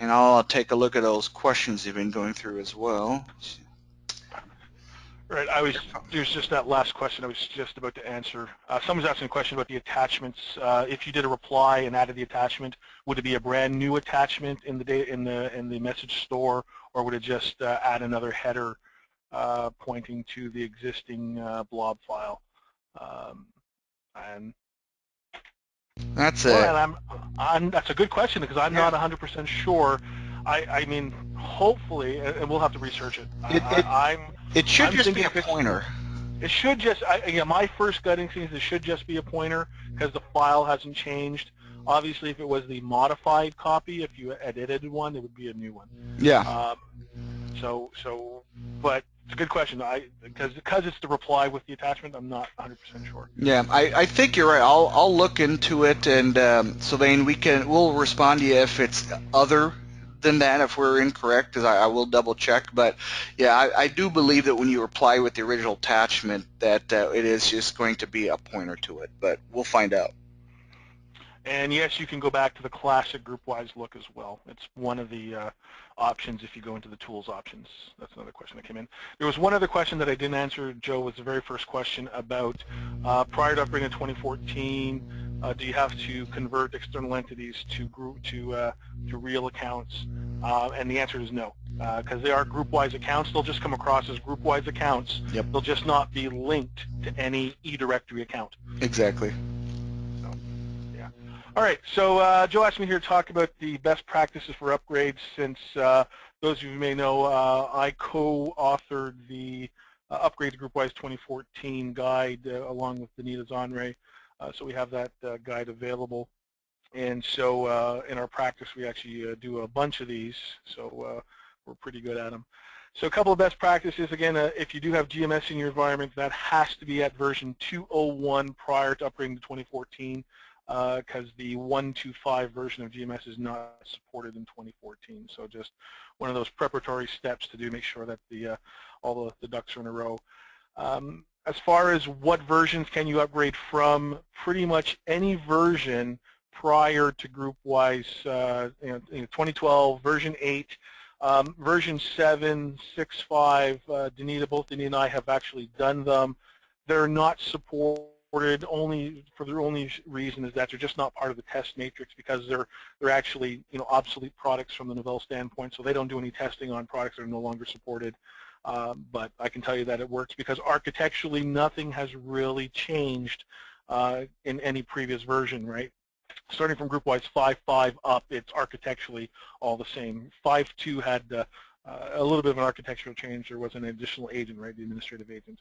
And I'll take a look at those questions you've been going through as well. Right, I was, there's just that last question I was just about to answer. Uh, someone's asking a question about the attachments. Uh, if you did a reply and added the attachment, would it be a brand new attachment in the in the in the message store, or would it just uh, add another header uh, pointing to the existing uh, blob file? Um, and that's it. Well, I'm, I'm, that's a good question because I'm yeah. not 100% sure. I, I mean, hopefully, and we'll have to research it. It, it, I'm, it should I'm just be a pointer. It should just, I, yeah, my first gut instinct is it should just be a pointer because the file hasn't changed. Obviously, if it was the modified copy, if you had edited one, it would be a new one. Yeah. Um, so, so, but it's a good question. I because because it's the reply with the attachment, I'm not 100% sure. Yeah, I, I think you're right. I'll I'll look into it, and um, Sylvain, we can we'll respond to you if it's other than that if we're incorrect, because I, I, will double check. But yeah, I, I, do believe that when you reply with the original attachment, that uh, it is just going to be a pointer to it. But we'll find out. And yes, you can go back to the classic GroupWise look as well. It's one of the uh, options if you go into the tools options. That's another question that came in. There was one other question that I didn't answer, Joe, was the very first question about uh, prior to upgrading in 2014, uh, do you have to convert external entities to group to uh, to real accounts? Uh, and the answer is no, because uh, they are GroupWise accounts. They'll just come across as GroupWise accounts. Yep. They'll just not be linked to any eDirectory account. Exactly. All right, so uh, Joe asked me here to talk about the best practices for upgrades since uh, those of you may know uh, I co-authored the uh, Upgrade to GroupWise 2014 guide uh, along with Danita Zanrè, uh, so we have that guide available. And so in our practice we actually do a bunch of these, so we're pretty good at them. So a couple of best practices, again, if you do have GMS in your environment, that has to be at version 201 prior to upgrading to 2014 because uh, the 125 version of GMS is not supported in 2014. So just one of those preparatory steps to do make sure that the uh, all the, the, ducks are in a row. Um, as far as what versions can you upgrade from, pretty much any version prior to GroupWise uh, you know, 2012, version 8, um, version 7, 6, 5, uh, Danita, both Danita and I have actually done them. They're not supported only for the only reason is that they're just not part of the test matrix because they're they're actually you know obsolete products from the Novell standpoint, so they don't do any testing on products that are no longer supported. Um, but I can tell you that it works because architecturally nothing has really changed uh, in any previous version, right? starting from GroupWise 5.5 up, it's architecturally all the same. 5.2 had uh, uh, a little bit of an architectural change. There was an additional agent, right, the administrative agent.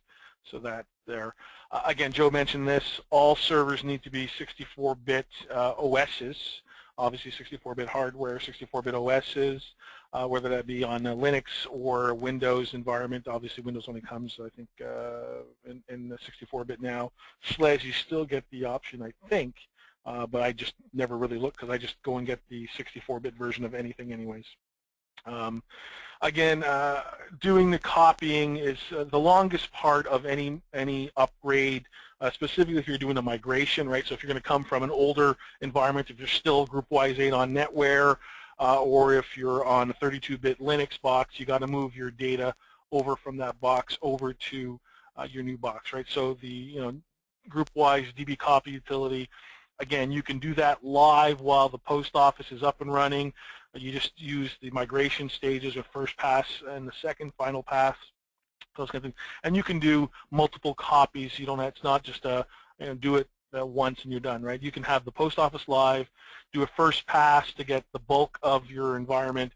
So that there. Uh, again, Joe mentioned this. All servers need to be 64-bit uh, OSs. Obviously, 64-bit hardware, 64-bit OSs, uh, whether that be on a Linux or Windows environment. Obviously, Windows only comes, I think, uh, in, in the 64-bit now. SLES, you still get the option, I think, uh, but I just never really look because I just go and get the 64-bit version of anything anyways. Um, again, uh, doing the copying is uh, the longest part of any any upgrade, uh, specifically if you're doing a migration, right? So if you're going to come from an older environment, if you're still GroupWise 8 on NetWare, uh, or if you're on a 32-bit Linux box, you got to move your data over from that box over to uh, your new box, right? So the you know GroupWise DB copy utility Again, you can do that live while the post office is up and running. You just use the migration stages of first pass and the second final pass, those kinds of things. And you can do multiple copies. You don't. It's not just a you know, do it uh, once and you're done, right? You can have the post office live, do a first pass to get the bulk of your environment,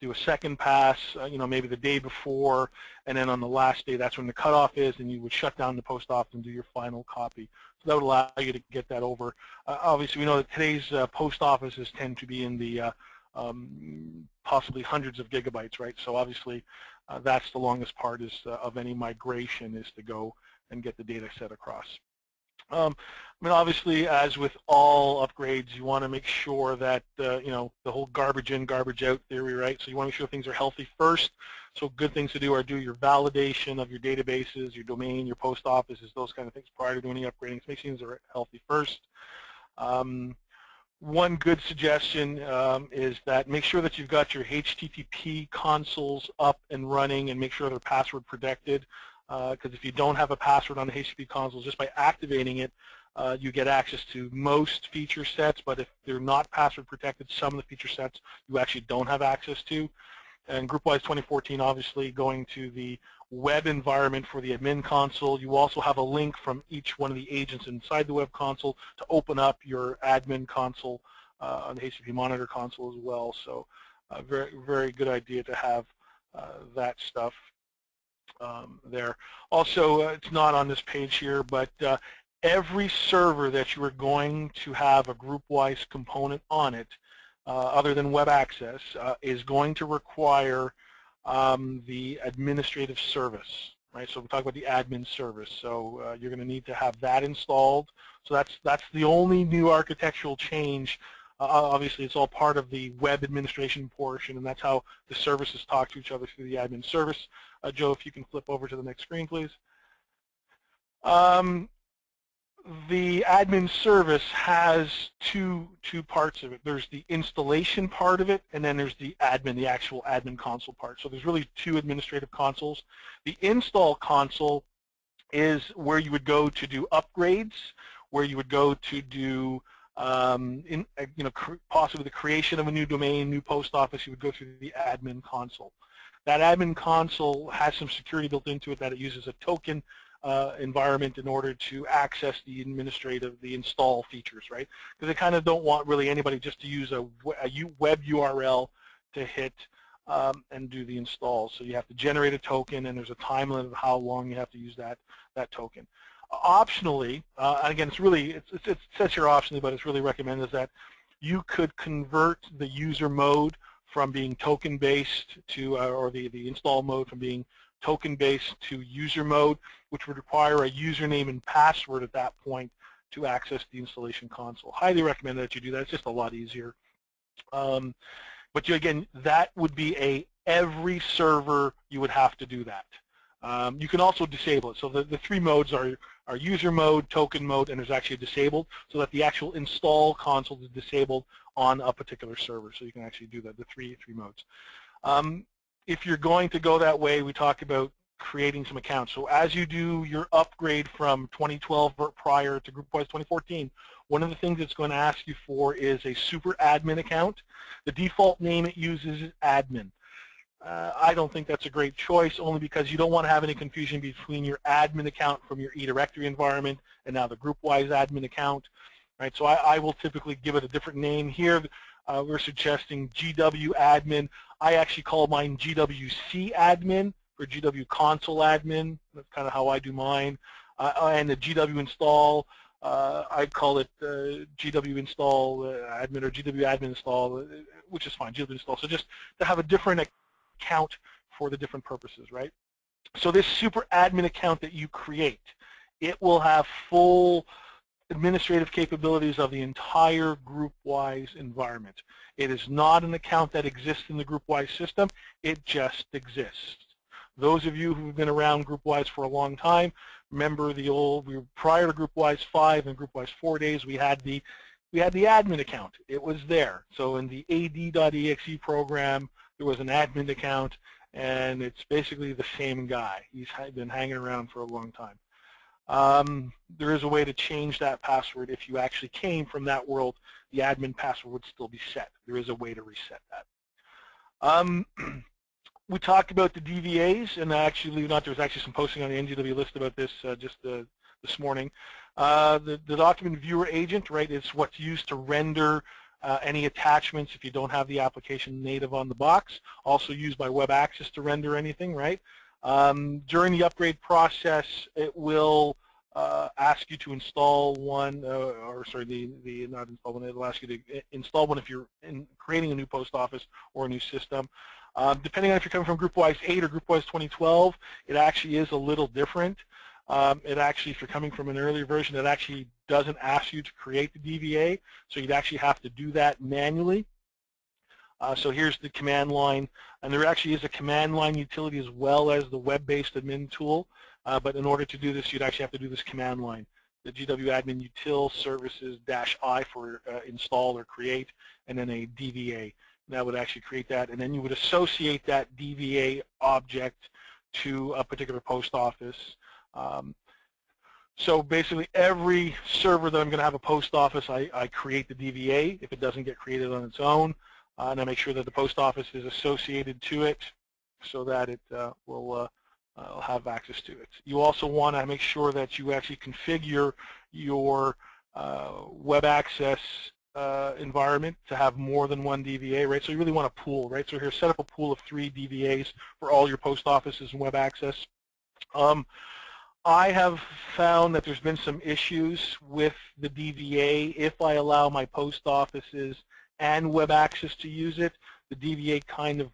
do a second pass, uh, you know, maybe the day before, and then on the last day, that's when the cutoff is, and you would shut down the post office and do your final copy. So that would allow you to get that over. Uh, obviously, we know that today's uh, post offices tend to be in the uh, um, possibly hundreds of gigabytes, right? So obviously, uh, that's the longest part is uh, of any migration is to go and get the data set across. Um, I mean, obviously, as with all upgrades, you want to make sure that, uh, you know, the whole garbage in, garbage out theory, right? So you want to make sure things are healthy first. So good things to do are do your validation of your databases, your domain, your post offices, those kind of things prior to doing any upgrading. So make sure things are healthy first. Um, one good suggestion um, is that make sure that you've got your HTTP consoles up and running and make sure they're password protected because uh, if you don't have a password on the HTTP console, just by activating it, uh, you get access to most feature sets, but if they're not password protected, some of the feature sets you actually don't have access to. And GroupWise 2014, obviously, going to the web environment for the admin console. You also have a link from each one of the agents inside the web console to open up your admin console uh, on the HTTP monitor console as well. So a uh, very, very good idea to have uh, that stuff um, there. Also, uh, it's not on this page here, but uh, every server that you are going to have a GroupWise component on it, other than web access, is going to require um, the administrative service. Right, so we talk about the admin service. So uh, you're going to need to have that installed. So that's that's the only new architectural change uh, obviously, it's all part of the web administration portion, and that's how the services talk to each other through the admin service. Uh, Joe, if you can flip over to the next screen, please. Um, the admin service has two two parts of it. There's the installation part of it, and then there's the admin, the actual admin console part. So there's really two administrative consoles. The install console is where you would go to do upgrades, where you would go to do um, in, uh, you know, possibly the creation of a new domain, new post office, you would go through the admin console. That admin console has some security built into it that it uses a token uh, environment in order to access the administrative, the install features, right? Because they kind of don't want really anybody just to use a, a web URL to hit um, and do the install. So you have to generate a token, and there's a time limit of how long you have to use that that token optionally, uh, and again, it's really, it's, it's, it says here optionally, but it's really recommended is that you could convert the user mode from being token-based to, uh, or the, the install mode from being token-based to user mode, which would require a username and password at that point to access the installation console. Highly recommend that you do that. It's just a lot easier. Um, but you, again, that would be a every server you would have to do that. Um, you can also disable it. So the, the three modes are, are user mode, token mode, and there's actually a disabled so that the actual install console is disabled on a particular server. So you can actually do that, the three, three modes. Um, if you're going to go that way, we talk about creating some accounts. So as you do your upgrade from 2012 or prior to GroupWise 2014, one of the things it's going to ask you for is a super admin account. The default name it uses is admin. Uh, I don't think that's a great choice only because you don't want to have any confusion between your admin account from your eDirectory environment and now the GroupWise admin account. Right, so I, I will typically give it a different name here. Uh, we're suggesting GW admin. I actually call mine GWC admin for GW console admin. That's kind of how I do mine. Uh, and the GW install, uh, I call it uh, GW install uh, admin or GW admin install, uh, which is fine, GW install. So just to have a different account for the different purposes, right? So this super admin account that you create, it will have full administrative capabilities of the entire GroupWise environment. It is not an account that exists in the GroupWise system. It just exists. Those of you who've been around GroupWise for a long time, remember the old, we were, prior to GroupWise 5 and GroupWise 4 days, we had the we had the admin account. It was there. So in the ad.exe program, there was an admin account, and it's basically the same guy. He's been hanging around for a long time. Um, there is a way to change that password. If you actually came from that world, the admin password would still be set. There is a way to reset that. Um, we talked about the DVAs, and actually, believe it or not, actually some posting on the NGW list about this uh, just uh, this morning. Uh, the, the, document viewer agent, right, is what's used to render uh, any attachments if you don't have the application native on the box. Also used by Web Access to render anything, right? Um, during the upgrade process, it will uh, ask you to install one, uh, or sorry, the, the not install one, it'll ask you to install one if you're in creating a new post office or a new system. Um, depending on if you're coming from GroupWise 8 or GroupWise 2012, it actually is a little different. Um, it actually, if you're coming from an earlier version, it actually doesn't ask you to create the DVA, so you'd actually have to do that manually. Uh, so here's the command line, and there actually is a command line utility as well as the web-based admin tool, uh, but in order to do this, you'd actually have to do this command line. The GW admin util services dash I for uh, install or create, and then a DVA that would actually create that, and then you would associate that DVA object to a particular post office. Um, so basically every server that I'm going to have a post office, I, I, create the DVA if it doesn't get created on its own, uh, and I make sure that the post office is associated to it so that it uh, will uh, uh have access to it. You also want to make sure that you actually configure your uh, web access uh, environment to have more than one DVA, right? So you really want a pool, right? So here, set up a pool of three DVAs for all your post offices and web access. Um, I have found that there's been some issues with the DVA. If I allow my post offices and web access to use it, the DVA kind of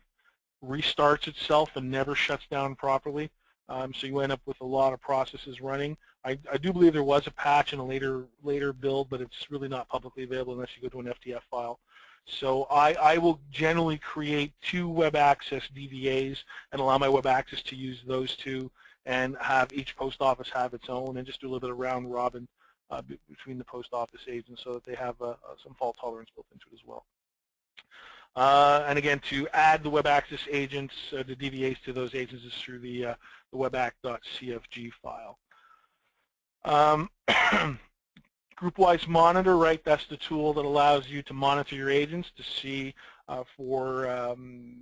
restarts itself and never shuts down properly. Um, so you end up with a lot of processes running. I, I, do believe there was a patch in a later later build, but it's really not publicly available unless you go to an FTF file. So I, I will generally create two web access DVAs and allow my web access to use those two and have each post office have its own and just do a little bit of round robin uh, between the post office agents so that they have uh, uh, some fault tolerance built into it as well. Uh, and again, to add the web access agents, uh, the DVAs to those agents is through the, uh, the file. Um, GroupWise Monitor, right, that's the tool that allows you to monitor your agents to see uh, for um,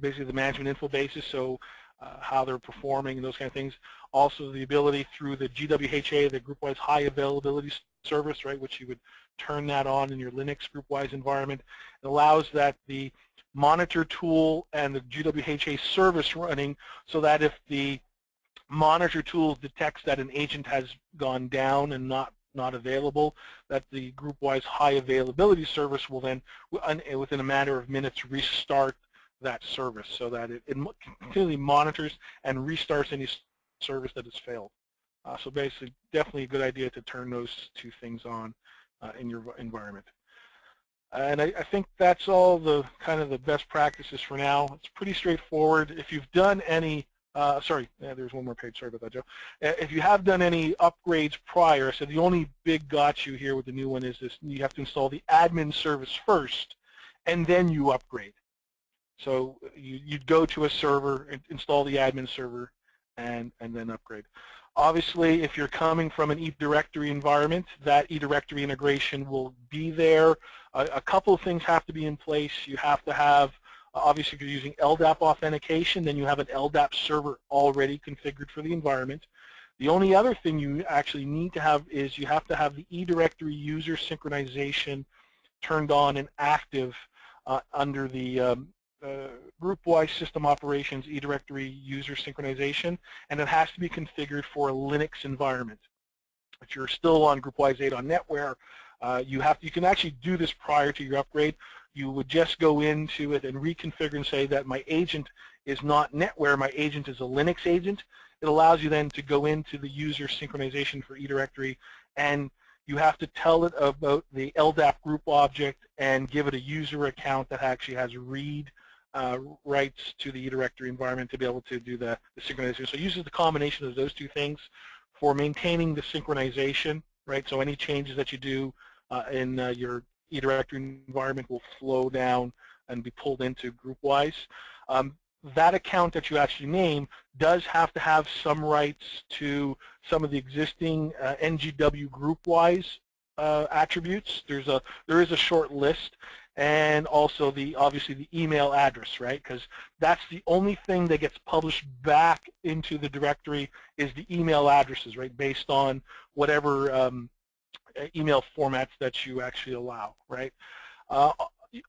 basically the management info basis, so uh, how they're performing and those kind of things. Also the ability through the GWHA, the GroupWise High Availability Service, right, which you would turn that on in your Linux GroupWise environment. It allows that the monitor tool and the GWHA service running so that if the monitor tool detects that an agent has gone down and not not available, that the GroupWise high availability service will then, within a matter of minutes, restart that service so that it, it continually monitors and restarts any service that has failed. Uh, so basically, definitely a good idea to turn those two things on uh, in your environment. And I, I, think that's all the kind of the best practices for now. It's pretty straightforward. If you've done any uh, sorry, yeah, there's one more page. Sorry about that, Joe. Uh, if you have done any upgrades prior, so the only big got you here with the new one is this: you have to install the admin service first, and then you upgrade. So you, you'd go to a server, and install the admin server, and and then upgrade. Obviously, if you're coming from an eDirectory environment, that eDirectory integration will be there. A, a couple of things have to be in place. You have to have Obviously, if you're using LDAP authentication, then you have an LDAP server already configured for the environment. The only other thing you actually need to have is you have to have the eDirectory user synchronization turned on and active uh, under the um, uh, GroupWise system operations eDirectory user synchronization, and it has to be configured for a Linux environment. If you're still on GroupWise 8 on NetWare, uh, you have you can actually do this prior to your upgrade you would just go into it and reconfigure and say that my agent is not NetWare, my agent is a Linux agent. It allows you then to go into the user synchronization for eDirectory and you have to tell it about the LDAP group object and give it a user account that actually has read uh, rights to the eDirectory environment to be able to do the, the synchronization. So it uses the combination of those two things for maintaining the synchronization, right? So any changes that you do uh, in uh, your eDirectory environment will flow down and be pulled into GroupWise. Um, that account that you actually name does have to have some rights to some of the existing uh, NGW GroupWise uh, attributes. There's a there is a short list, and also the obviously the email address, right? Because that's the only thing that gets published back into the directory is the email addresses, right? Based on whatever um, email formats that you actually allow, right? Uh,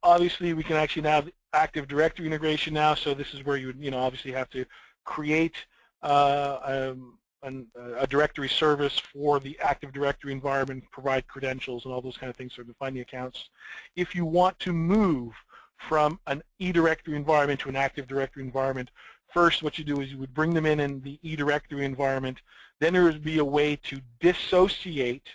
obviously, we can actually now have Active Directory integration now, so this is where you would, you know, obviously have to create uh, um, an, a directory service for the Active Directory environment, provide credentials and all those kind of things, so define the accounts. If you want to move from an eDirectory environment to an Active Directory environment, first what you do is you would bring them in in the eDirectory environment, then there would be a way to dissociate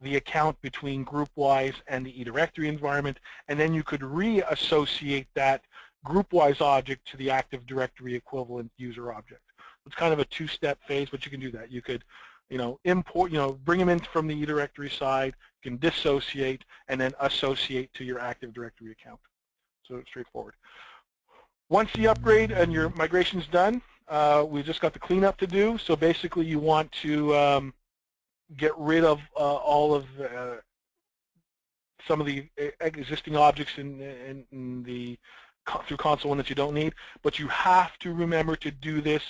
the account between GroupWise and the eDirectory environment, and then you could reassociate that GroupWise object to the Active Directory equivalent user object. It's kind of a two-step phase, but you can do that. You could, you know, import, you know, bring them in from the eDirectory side, you can dissociate, and then associate to your Active Directory account. So straightforward. Once the upgrade and your migration is done, uh, we've just got the cleanup to do. So basically, you want to um, get rid of uh, all of uh, some of the existing objects in, in, in the through console one that you don't need, but you have to remember to do this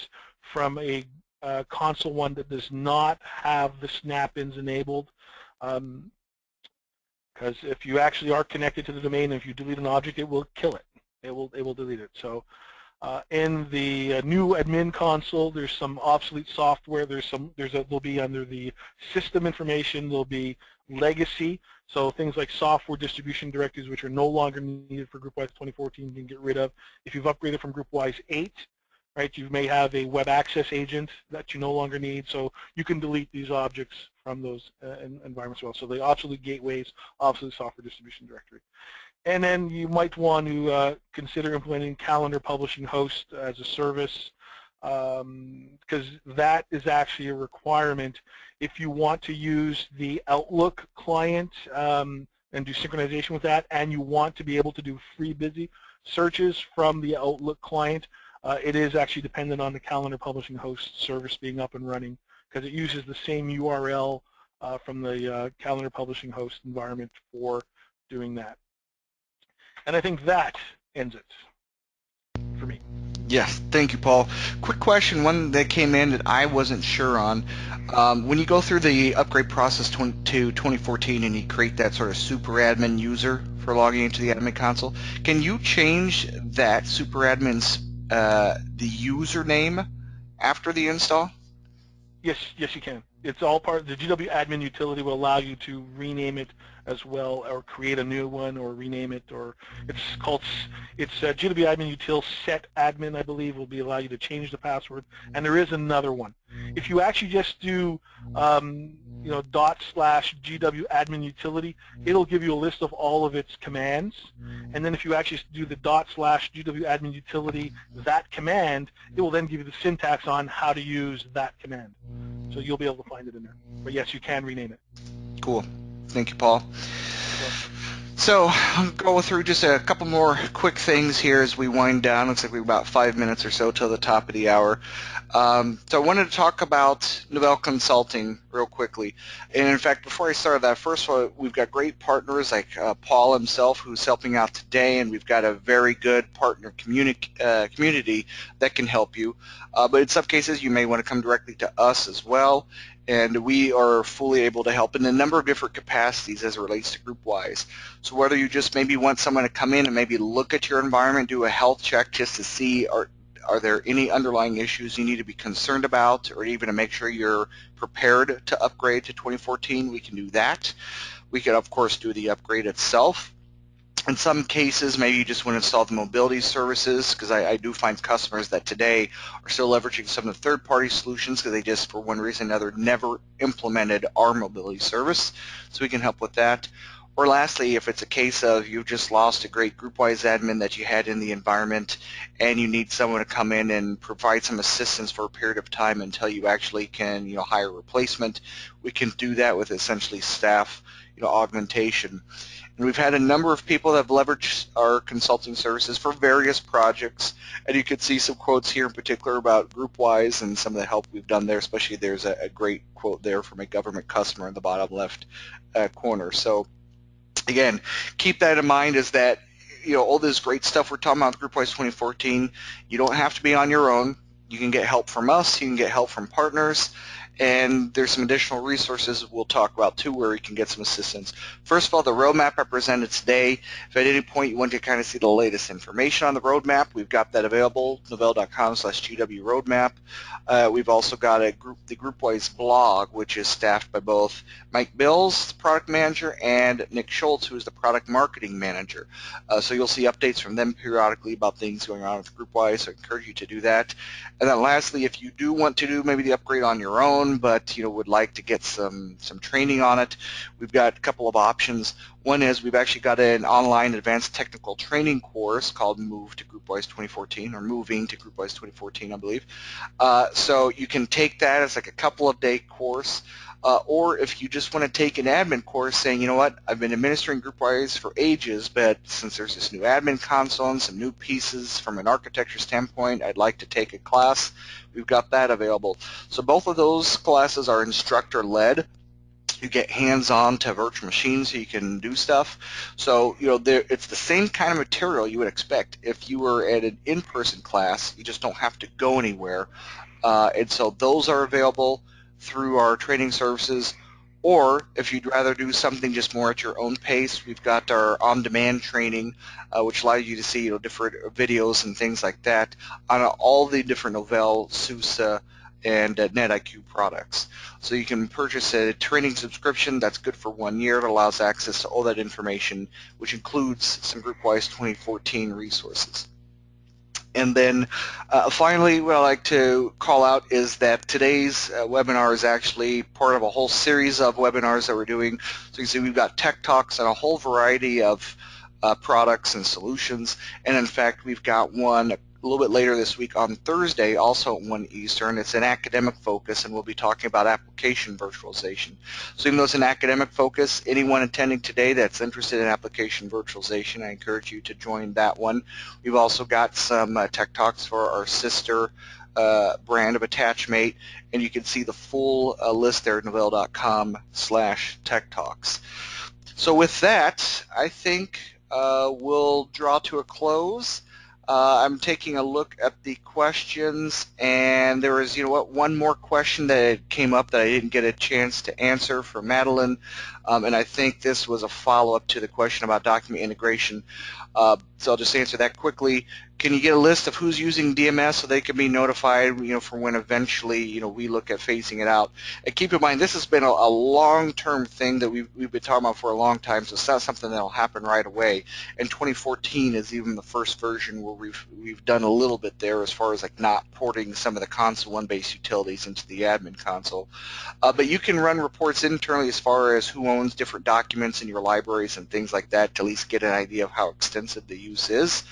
from a uh, console one that does not have the snap-ins enabled. Because um, if you actually are connected to the domain, and if you delete an object, it will kill it. It will it will delete it. So uh, in the uh, new admin console, there's some obsolete software. There's some. There's a. There'll be under the system information. There'll be legacy. So things like software distribution directives, which are no longer needed for GroupWise 2014, you can get rid of. If you've upgraded from GroupWise 8, right, you may have a web access agent that you no longer need. So you can delete these objects from those uh, environments as well. So the obsolete gateways, obsolete software distribution directory. And then you might want to uh, consider implementing Calendar Publishing Host as a service because um, that is actually a requirement if you want to use the Outlook client um, and do synchronization with that and you want to be able to do free busy searches from the Outlook client, uh, it is actually dependent on the Calendar Publishing Host service being up and running because it uses the same URL uh, from the uh, Calendar Publishing Host environment for doing that. And I think that ends it for me. Yes, thank you, Paul. Quick question, one that came in that I wasn't sure on. Um, when you go through the upgrade process to 2014 and you create that sort of super admin user for logging into the admin console, can you change that super admin's uh, the username after the install? Yes, yes, you can. it's all part. The GW admin utility will allow you to rename it as well, or create a new one, or rename it, or it's called it's uh, admin util set admin, I believe, will be allow you to change the password. And there is another one. If you actually just do um, you know dot slash GW admin utility, it'll give you a list of all of its commands. And then if you actually do the dot slash GW admin utility that command, it will then give you the syntax on how to use that command. So you'll be able to find it in there. But yes, you can rename it. Cool. Thank you, Paul. So I'll go through just a couple more quick things here as we wind down. Looks like we've about five minutes or so till the top of the hour. Um, so I wanted to talk about Novell Consulting real quickly. And in fact, before I start that, first of all, we've got great partners like uh, Paul himself who's helping out today, and we've got a very good partner communi- uh, community that can help you. Uh, but in some cases, you may want to come directly to us as well and we are fully able to help in a number of different capacities as it relates to GroupWise. So whether you just maybe want someone to come in and maybe look at your environment, do a health check just to see are, are there any underlying issues you need to be concerned about or even to make sure you're prepared to upgrade to 2014, we can do that. We can, of course, do the upgrade itself in some cases, maybe you just want to install the mobility services because I, I, do find customers that today are still leveraging some of the third-party solutions because they just, for one reason or another, never implemented our mobility service. So we can help with that. Or lastly, if it's a case of you've just lost a great GroupWise admin that you had in the environment and you need someone to come in and provide some assistance for a period of time until you actually can, you know, hire a replacement, we can do that with essentially staff, you know, augmentation. And we've had a number of people that have leveraged our consulting services for various projects. And you could see some quotes here in particular about GroupWise and some of the help we've done there, especially there's a, a great quote there from a government customer in the bottom left uh, corner. So again, keep that in mind is that you know all this great stuff we're talking about GroupWise 2014, you don't have to be on your own. You can get help from us. You can get help from partners and there's some additional resources we'll talk about too where you can get some assistance. First of all, the roadmap I presented today, if at any point you want to kind of see the latest information on the roadmap, we've got that available, novell.com slash GW roadmap. Uh, we've also got a group, the GroupWise blog, which is staffed by both Mike Bills, the product manager, and Nick Schultz, who is the product marketing manager. Uh, so you'll see updates from them periodically about things going on with GroupWise, so I encourage you to do that. And then lastly, if you do want to do maybe the upgrade on your own, but you know would like to get some some training on it, we've got a couple of options. One is we've actually got an online advanced technical training course called Move to GroupWise 2014 or Moving to GroupWise 2014, I believe. Uh, so you can take that as like a couple of day course. Uh, or if you just want to take an admin course saying, you know what, I've been administering GroupWise for ages, but since there's this new admin console and some new pieces from an architecture standpoint, I'd like to take a class, we've got that available. So both of those classes are instructor-led. You get hands-on to virtual machines so you can do stuff. So, you know, it's the same kind of material you would expect if you were at an in-person class. You just don't have to go anywhere. Uh, and so those are available through our training services. Or if you'd rather do something just more at your own pace, we've got our on-demand training, uh, which allows you to see you know different videos and things like that on all the different Novell, SUSE, and uh, NetIQ products. So you can purchase a training subscription that's good for one year. It allows access to all that information, which includes some GroupWise 2014 resources. And then uh, finally, what I like to call out is that today's uh, webinar is actually part of a whole series of webinars that we're doing. So you can see we've got tech talks and a whole variety of uh, products and solutions. And in fact, we've got one a little bit later this week on Thursday, also at 1 Eastern. It's an academic focus, and we'll be talking about application virtualization. So even though it's an academic focus, anyone attending today that's interested in application virtualization, I encourage you to join that one. We've also got some uh, tech talks for our sister uh, brand of AttachMate, and you can see the full uh, list there at novell.com slash tech talks. So with that, I think uh, we'll draw to a close. Uh, I'm taking a look at the questions, and there was, you know what, one more question that came up that I didn't get a chance to answer from Madeline. Um, and I think this was a follow-up to the question about document integration. Uh, so I'll just answer that quickly. Can you get a list of who's using DMS so they can be notified, you know, for when eventually, you know, we look at phasing it out? And keep in mind, this has been a, a long-term thing that we've, we've been talking about for a long time, so it's not something that'll happen right away. And 2014 is even the first version where we've we've done a little bit there as far as like not porting some of the console one-based utilities into the admin console. Uh, but you can run reports internally as far as who owns different documents in your libraries and things like that to at least get an idea of how extensive the use is.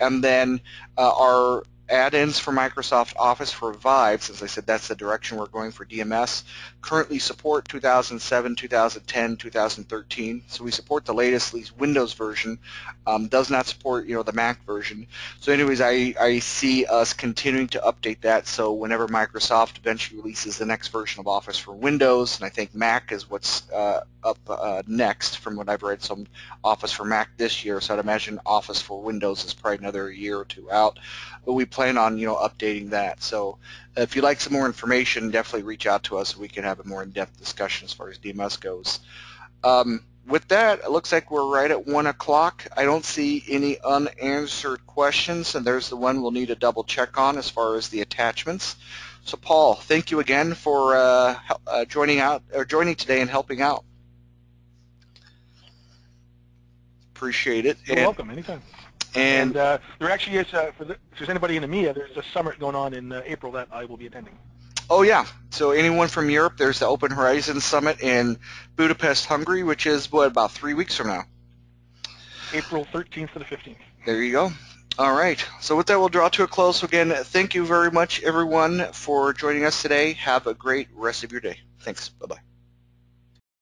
And then uh, our add-ins for Microsoft Office for Vibe, since I said that's the direction we're going for DMS, currently support 2007, 2010, 2013. So we support the latest, at least Windows version, um, does not support you know the Mac version. So anyways, I, I see us continuing to update that. So whenever Microsoft eventually releases the next version of Office for Windows, and I think Mac is what's uh, up uh, next from what I've read, some Office for Mac this year. So I'd imagine Office for Windows is probably another year or two out. But we plan on you know updating that. So if you'd like some more information, definitely reach out to us we can have a more in-depth discussion as far as DMS goes. Um, with that, it looks like we're right at 1 o'clock. I don't see any unanswered questions, and there's the one we'll need to double check on as far as the attachments. So Paul, thank you again for uh, uh, joining out or joining today and helping out. Appreciate it. You're and, welcome. Anytime. And, and uh, there actually is, uh, for the, if there's anybody in EMEA, there's a summit going on in uh, April that I will be attending. Oh yeah. So anyone from Europe, there's the Open Horizons Summit in Budapest, Hungary, which is what about three weeks from now. April 13th to the 15th. There you go. All right. So with that, we'll draw to a close. Again, thank you very much, everyone, for joining us today. Have a great rest of your day. Thanks. Bye bye.